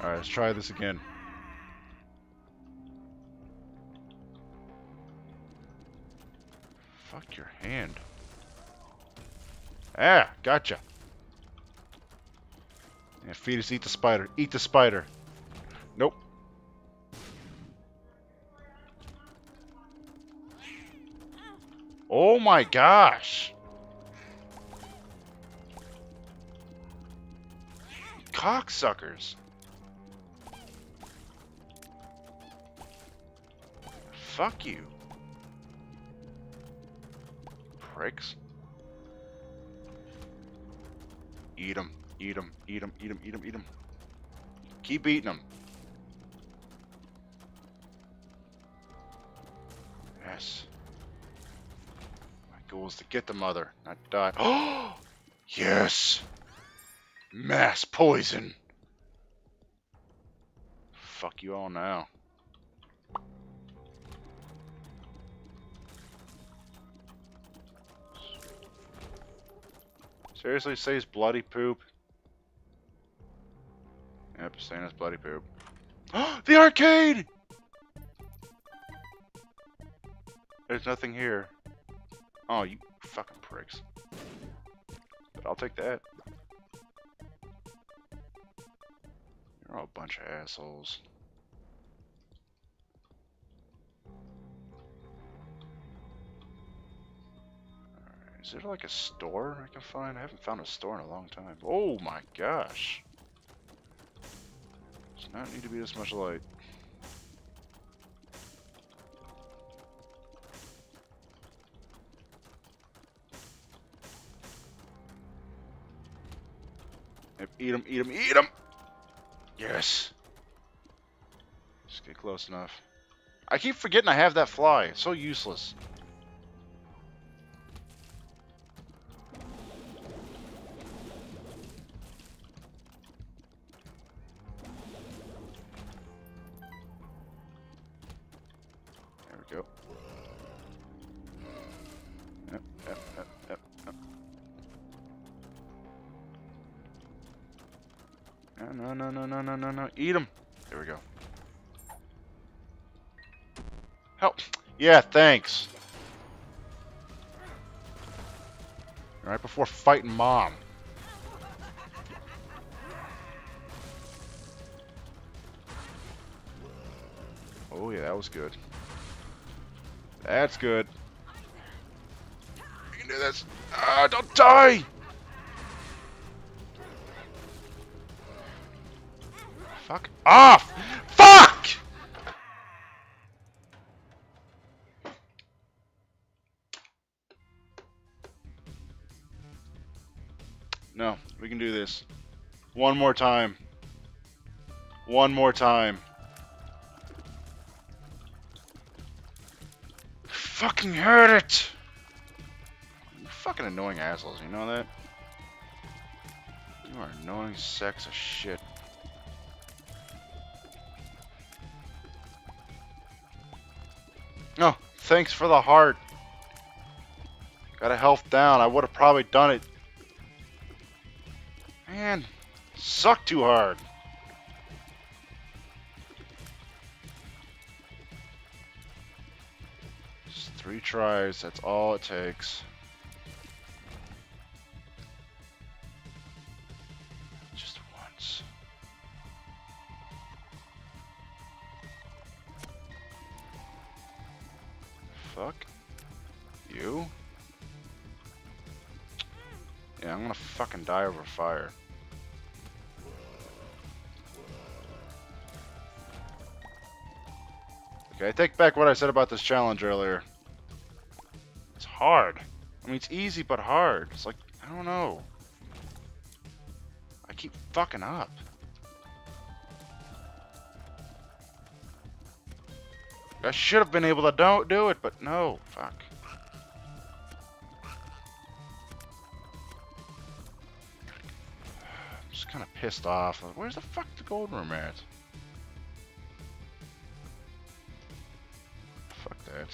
Alright, let's try this again. Fuck your hand. Ah, gotcha. Yeah, fetus, eat the spider. Eat the spider. Nope. Oh my gosh. Cocksuckers. Fuck you. Pricks. Eat them. Eat them. Eat them. Eat them. Eat them. Eat them. Keep eating them. Yes. My goal is to get the mother, not die. Oh! yes! Mass poison! Fuck you all now. Seriously, says bloody poop? Yep, saying bloody poop. the arcade! There's nothing here. Oh, you fucking pricks. But I'll take that. You're all a bunch of assholes. Is there like a store I can find? I haven't found a store in a long time. Oh my gosh. Does not need to be this much light. Eat them, eat them, eat them! Yes! Just get close enough. I keep forgetting I have that fly. It's so useless. Eat them. There we go. Help. Yeah, thanks. Right before fighting mom. Oh yeah, that was good. That's good. You can do this. Ah, don't die! Fuck off! Fuck! No, we can do this. One more time. One more time. Fucking heard it! You fucking annoying assholes, you know that? You are annoying sacks of shit. Thanks for the heart. Got a health down. I would have probably done it. Man, suck too hard. Just three tries, that's all it takes. Fire. Okay, I take back what I said about this challenge earlier. It's hard. I mean, it's easy, but hard. It's like, I don't know. I keep fucking up. I should have been able to don't do it, but no. Fuck. Pissed off. Where's the fuck the gold room at? Fuck that.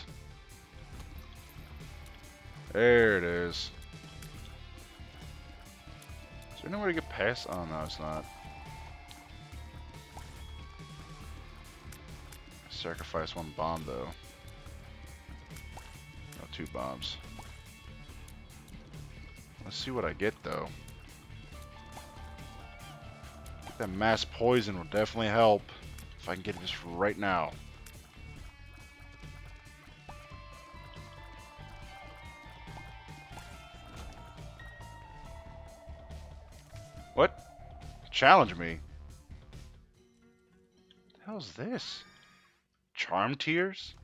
There it is. Is there anywhere to get past? Oh no, it's not. Sacrifice one bomb though. No, two bombs. Let's see what I get though. That mass poison will definitely help if I can get this right now. What? Challenge me? The hell's this? Charm tears?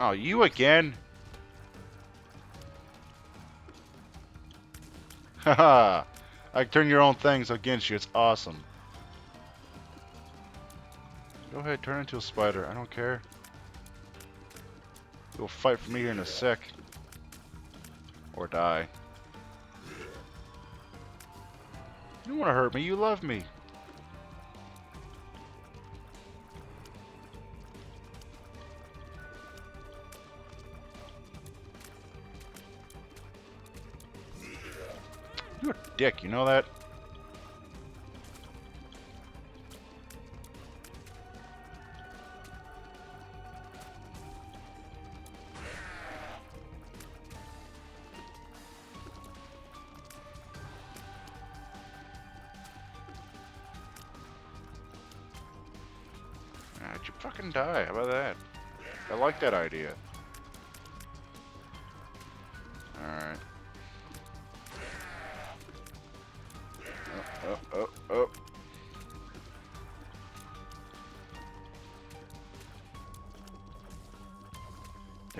Oh, you again? Haha! I can turn your own things against you. It's awesome. Go ahead, turn into a spider. I don't care. You'll fight for me here in a sec. Or die. You don't want to hurt me. You love me. Dick, you know that?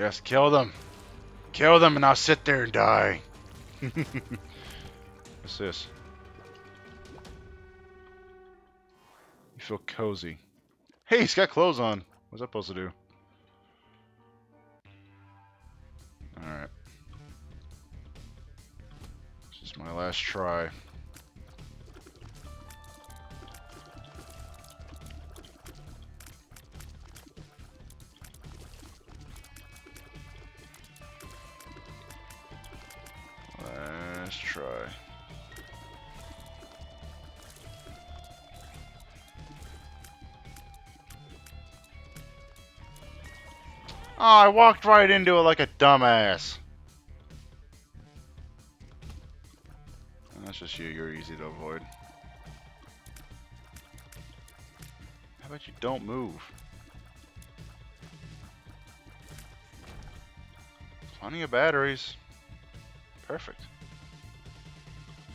Yes, kill them. Kill them and I'll sit there and die. What's this? You feel cozy. Hey, he's got clothes on. What's that supposed to do? Alright. This is my last try. I walked right into it like a dumbass. That's just you. You're easy to avoid. How about you don't move? Plenty of batteries. Perfect.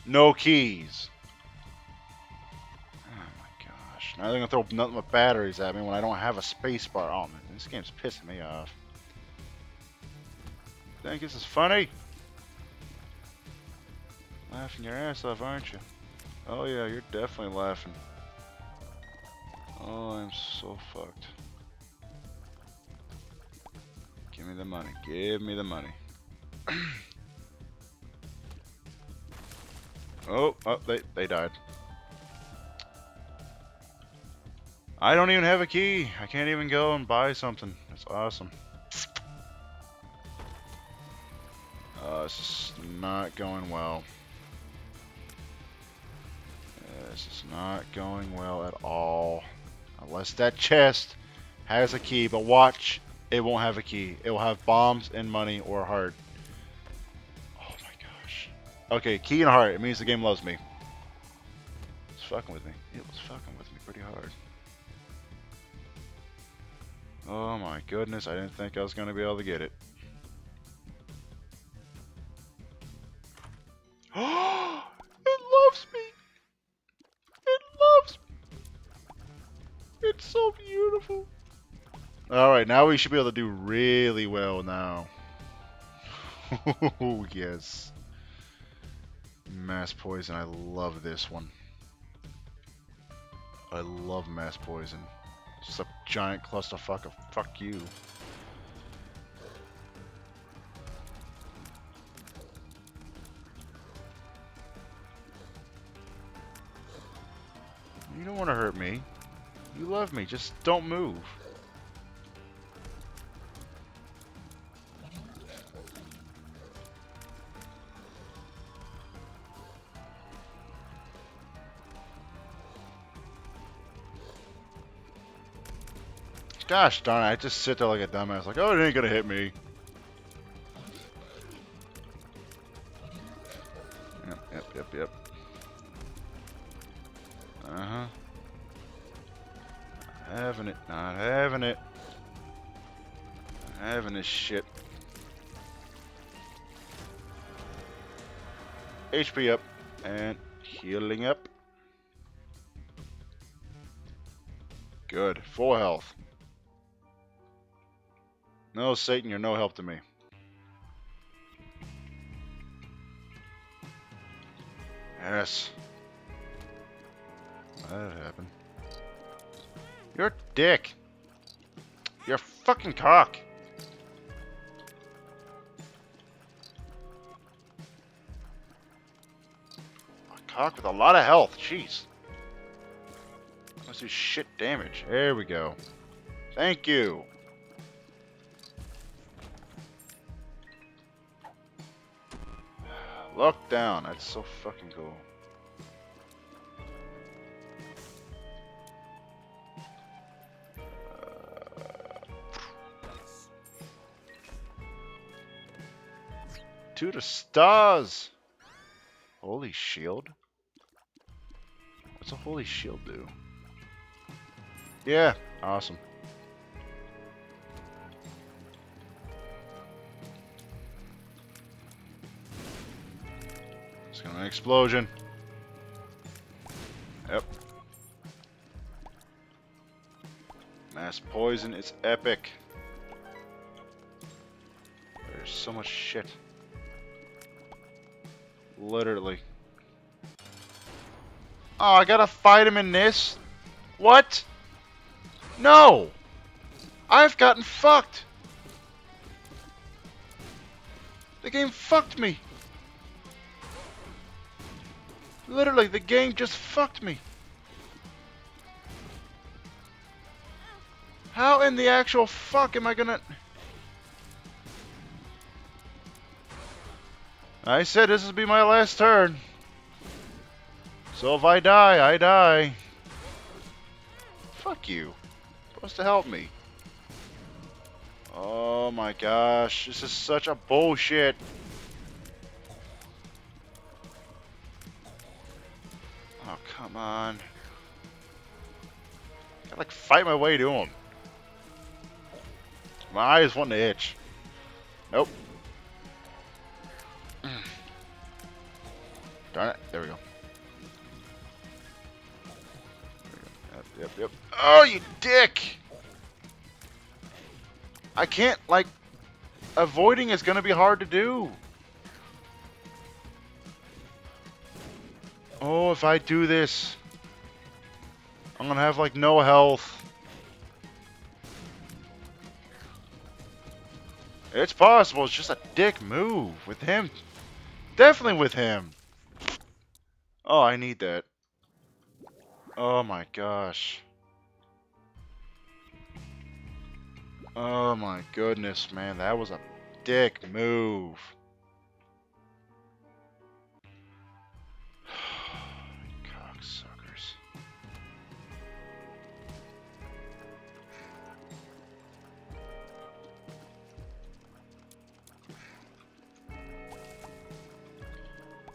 No keys. Oh my gosh. Now they're gonna throw nothing but batteries at me when I don't have a space bar. Oh man, this game's pissing me off. Think this is funny? Laughing your ass off, aren't you? Oh yeah, you're definitely laughing. Oh, I'm so fucked. Give me the money. Give me the money. oh, oh, they, they died. I don't even have a key. I can't even go and buy something. That's awesome. This is is not going well. This is not going well at all. Unless that chest has a key. But watch, it won't have a key. It will have bombs and money or heart. Oh my gosh. Okay, key and heart. It means the game loves me. It's fucking with me. It was fucking with me pretty hard. Oh my goodness, I didn't think I was going to be able to get it. it loves me! It loves me! It's so beautiful! Alright, now we should be able to do really well now. Oh, yes. Mass Poison, I love this one. I love Mass Poison. Just a giant clusterfuck of fuck you. You don't want to hurt me. You love me. Just don't move. Gosh darn it, I just sit there like a dumbass, like, oh, it ain't gonna hit me. HP up, and healing up. Good, full health. No, Satan, you're no help to me. Yes. That happened. You're dick. You're fucking cock. Cock with a lot of health. Jeez. Must do shit damage. There we go. Thank you. Look down. That's so fucking cool. Uh, to the stars! Holy shield? What's a holy shield do? Yeah, awesome. It's gonna an explosion. Yep. Mass poison, it's epic. There's so much shit. Literally. Oh, I gotta fight him in this? What? No! I've gotten fucked! The game fucked me! Literally, the game just fucked me. How in the actual fuck am I gonna... I said this would be my last turn. So if I die, I die. Fuck you. Supposed to help me. Oh my gosh, this is such a bullshit. Oh, come on. I gotta, like fight my way to him. My eyes want to itch. Nope. Darn it. There we go. Yep, yep. Oh, you dick! I can't, like... Avoiding is going to be hard to do. Oh, if I do this... I'm going to have, like, no health. It's possible. It's just a dick move with him. Definitely with him. Oh, I need that. Oh my gosh. Oh my goodness, man. That was a dick move. Cocksuckers.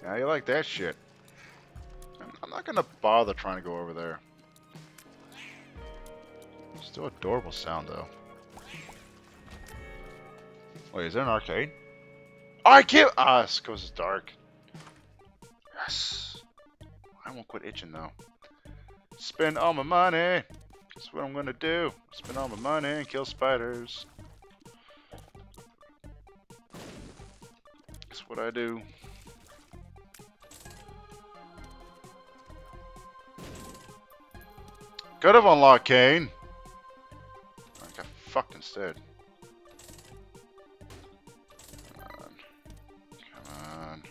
Now you like that shit. Gonna bother trying to go over there. Still adorable sound though. Wait, is there an arcade? Oh, I can't. Ah, this goes is dark. Yes. I won't quit itching though. Spend all my money. That's what I'm gonna do. Spend all my money and kill spiders. That's what I do. Could have unlocked Cain. I got fucked instead. Come on. Come on.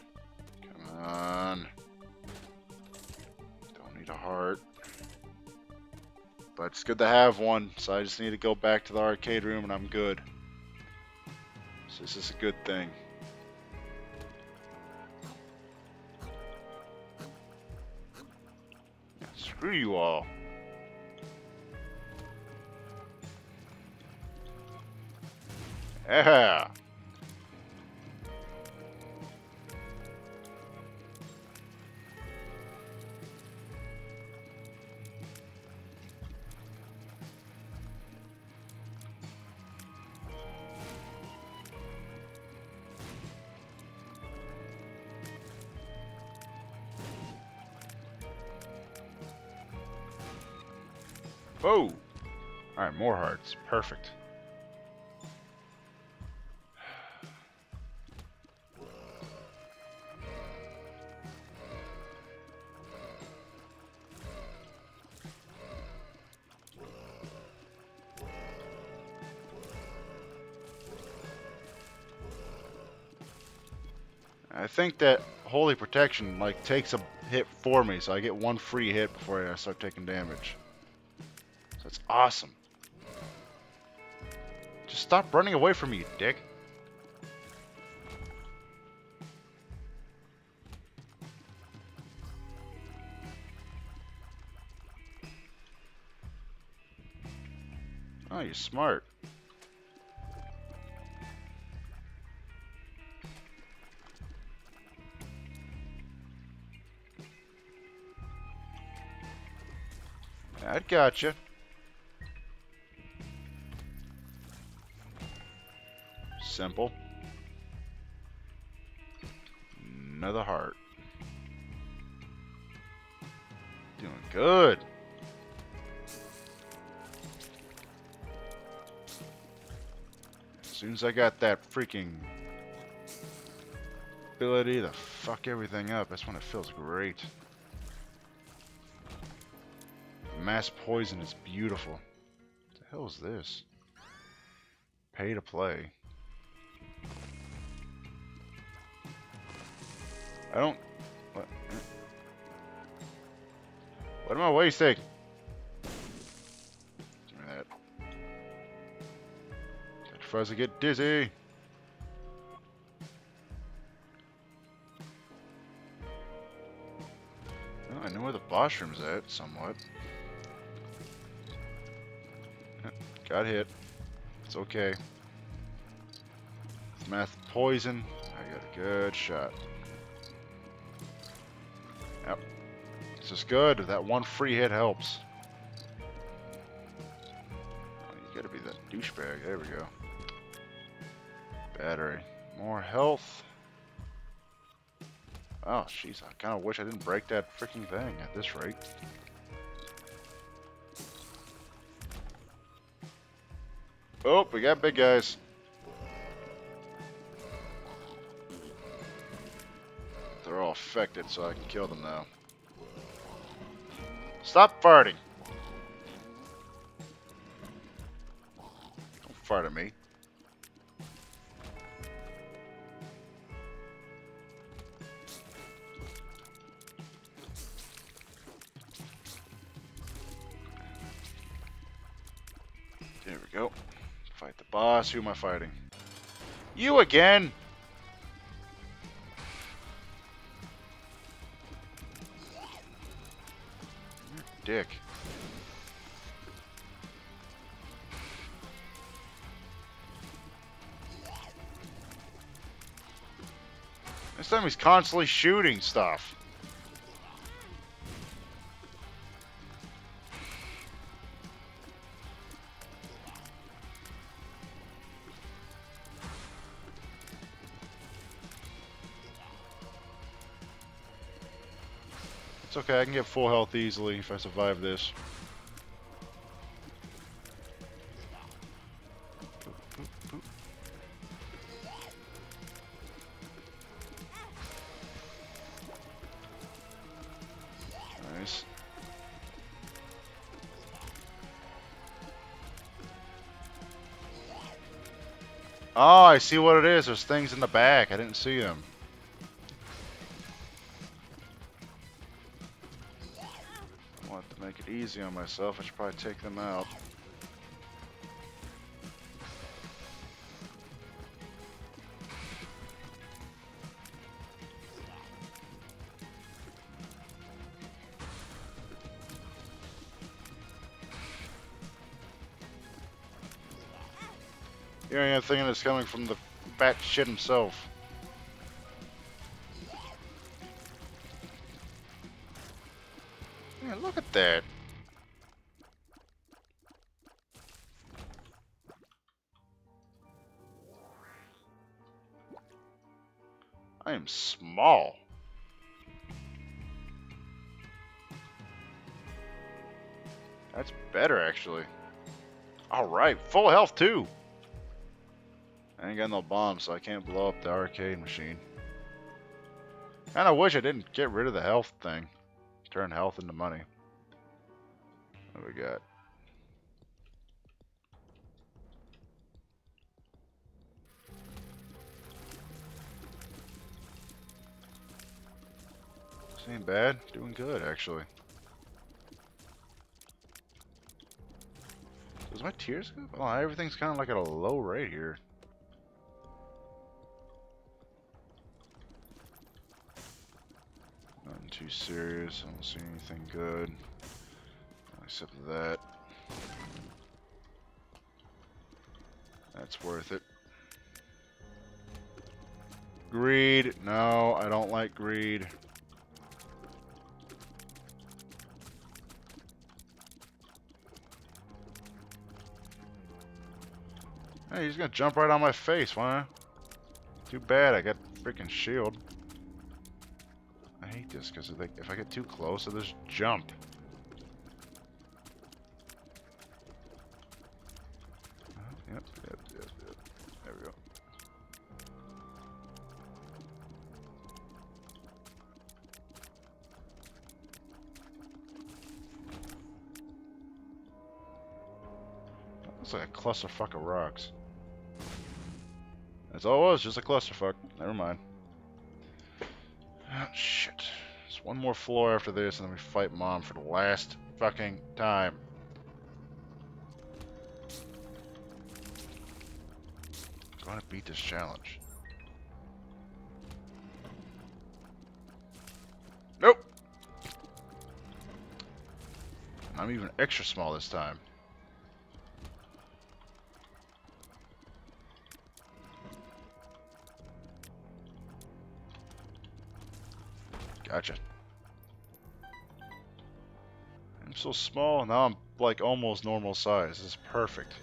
Come on. Don't need a heart. But it's good to have one, so I just need to go back to the arcade room and I'm good. So this is a good thing. Yeah, screw you all. Yeah. Whoa! Alright, more hearts. Perfect. I think that Holy Protection like takes a hit for me, so I get one free hit before I start taking damage. So it's awesome. Just stop running away from me, you dick. Oh, you're smart. Gotcha. Simple. Another heart. Doing good. As soon as I got that freaking ability to fuck everything up, that's when it feels great. Mass poison is beautiful. What the hell is this? Pay to play. I don't. What, what am I wasting? Give me that. Catch fuzz to get dizzy. Well, I know where the boss room's at, somewhat. Got hit. It's okay. Mass poison. I got a good shot. Yep. This is good. That one free hit helps. Oh, you gotta be that douchebag. There we go. Battery. More health. Oh, jeez. I kind of wish I didn't break that freaking thing at this rate. Oh, we got big guys. They're all affected, so I can kill them now. Stop farting. Don't fart at me. There we go. Fight the boss. Who am I fighting? You again! Dick. This time he's constantly shooting stuff. Okay, I can get full health easily if I survive this. Nice. Oh, I see what it is. There's things in the back. I didn't see them. Easy on myself. I should probably take them out. You're even thinking it's coming from the bat shit himself. Full health, too. I ain't got no bombs, so I can't blow up the arcade machine. And I wish I didn't get rid of the health thing. Turn health into money. What do we got? This ain't bad. Doing good, actually. My tears go? Oh, everything's kind of like at a low rate here. Nothing too serious. I don't see anything good. Except that. That's worth it. Greed. No, I don't like greed. Hey, he's gonna jump right on my face, why? Too bad, I got freaking shield. I hate this because if, if I get too close, I just jump. Yep. There we go. Looks like a clusterfuck of rocks. That's all it was, just a clusterfuck. Never mind. Oh, shit. Just one more floor after this, and then we fight Mom for the last fucking time. Gonna beat this challenge. Nope. I'm even extra small this time. So small, now I'm like almost normal size. Is perfect.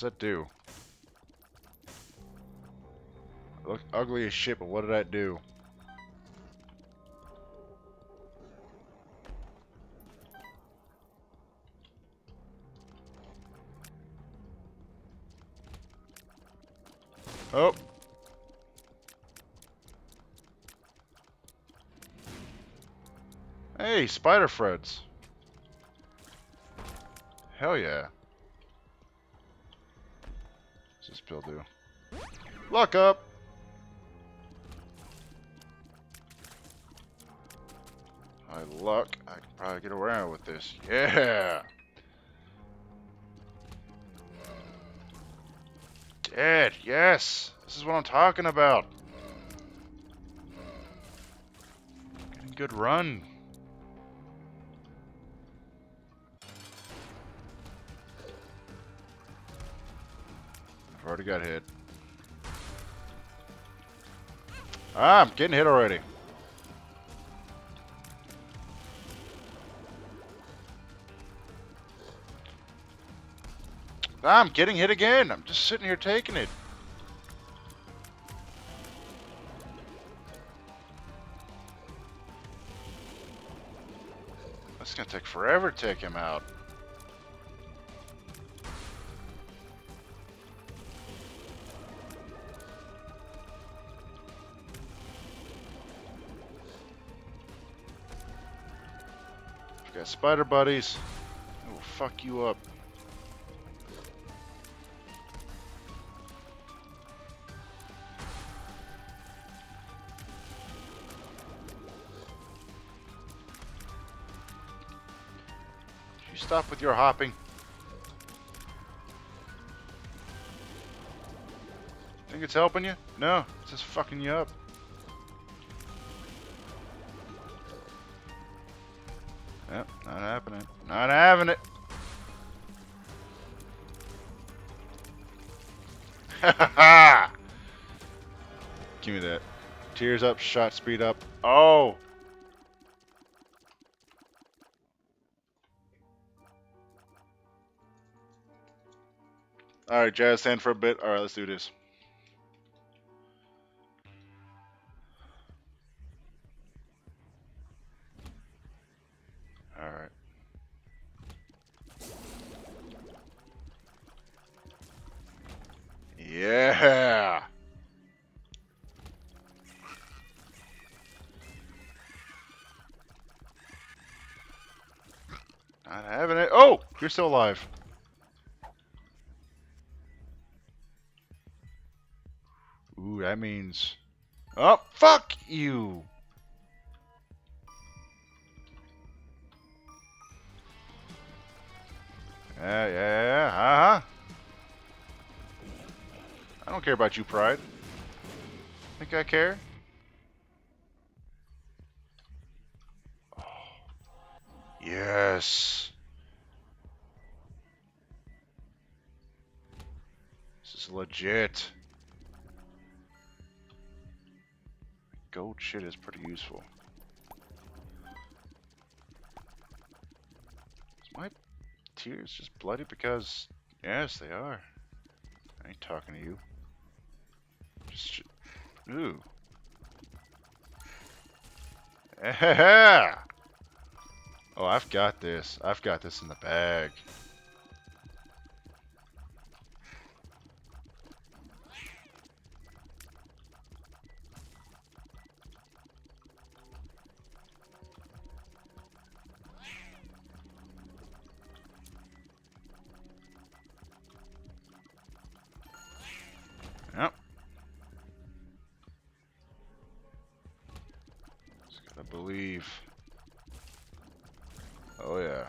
What's that do? Look ugly as shit, but what did that do? Oh. Hey, spider freds. Hell yeah. What's this pill do? Luck up! My luck, I can probably get around with this. Yeah! Dead, yes! This is what I'm talking about. Getting good run. Already got hit. Ah, I'm getting hit already. Ah, I'm getting hit again. I'm just sitting here taking it. That's gonna take forever to take him out. Spider buddies. I will fuck you up. You stop with your hopping. Think it's helping you? No, it's just fucking you up. Tears up, shot speed up. Oh! Alright, Jazz, stand for a bit. Alright, let's do this. Not having it. Oh! You're still alive. Ooh, that means... Oh, fuck you! Yeah, yeah, yeah, uh-huh. I don't care about you, Pride. Think I care? Yes. This is legit. Gold shit is pretty useful. Is my tears just bloody because... Yes, they are. I ain't talking to you. Just... Ooh. Yeah! Oh, I've got this. I've got this in the bag. Believe. Oh yeah.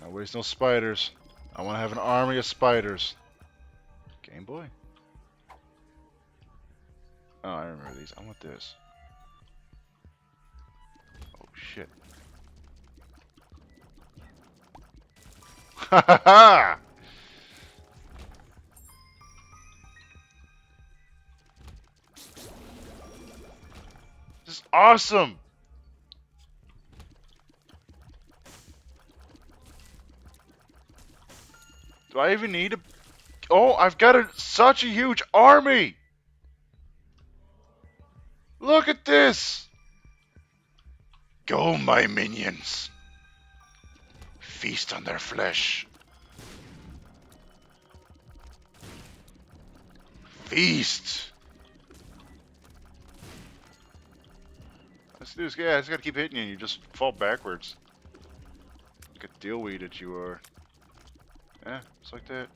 Not waste no spiders. I want to have an army of spiders. Game Boy? Oh, I remember these. I want this. Oh shit. Ha ha ha! Is awesome! Do I even need a... Oh, I've got a, such a huge army! Look at this! Go, my minions! Feast on their flesh. Feast! This dude's yeah, he's gotta keep hitting you and you just fall backwards. Like a dealweed that you are. Yeah, it's like that.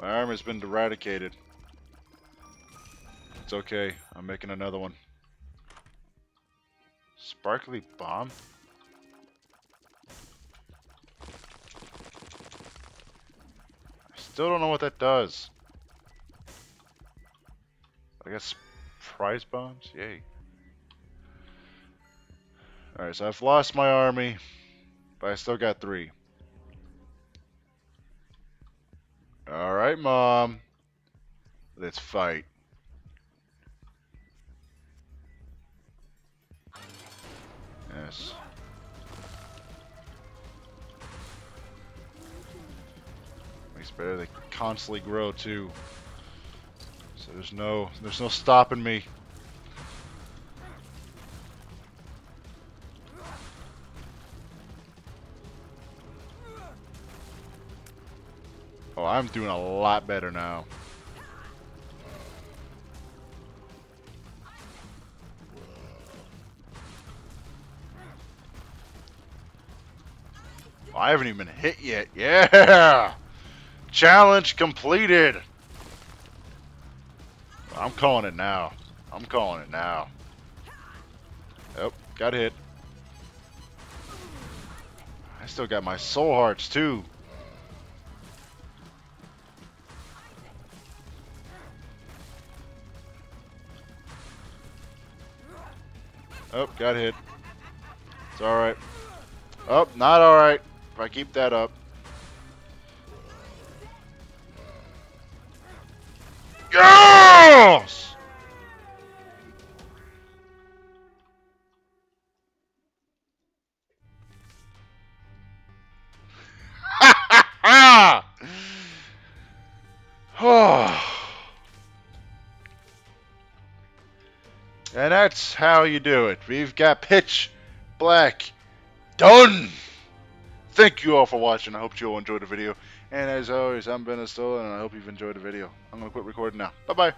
My arm has been eradicated. It's okay. I'm making another one. Sparkly bomb? Still don't know what that does. I guess prize bombs? Yay. Alright, so I've lost my army, but I still got three. Alright, Mom. Let's fight. Better they constantly grow too. So there's no there's no stopping me. Oh, I'm doing a lot better now. I haven't even been hit yet. Yeah! Challenge completed! I'm calling it now. I'm calling it now. Yep, got hit. I still got my soul hearts too. Oh, got hit. It's alright. Oh, not alright. If I keep that up. Yes! And that's how you do it. We've got Pitch Black done. Thank you all for watching. I hope you all enjoyed the video. And as always, I'm Ben and I hope you've enjoyed the video. I'm going to quit recording now. Bye-bye.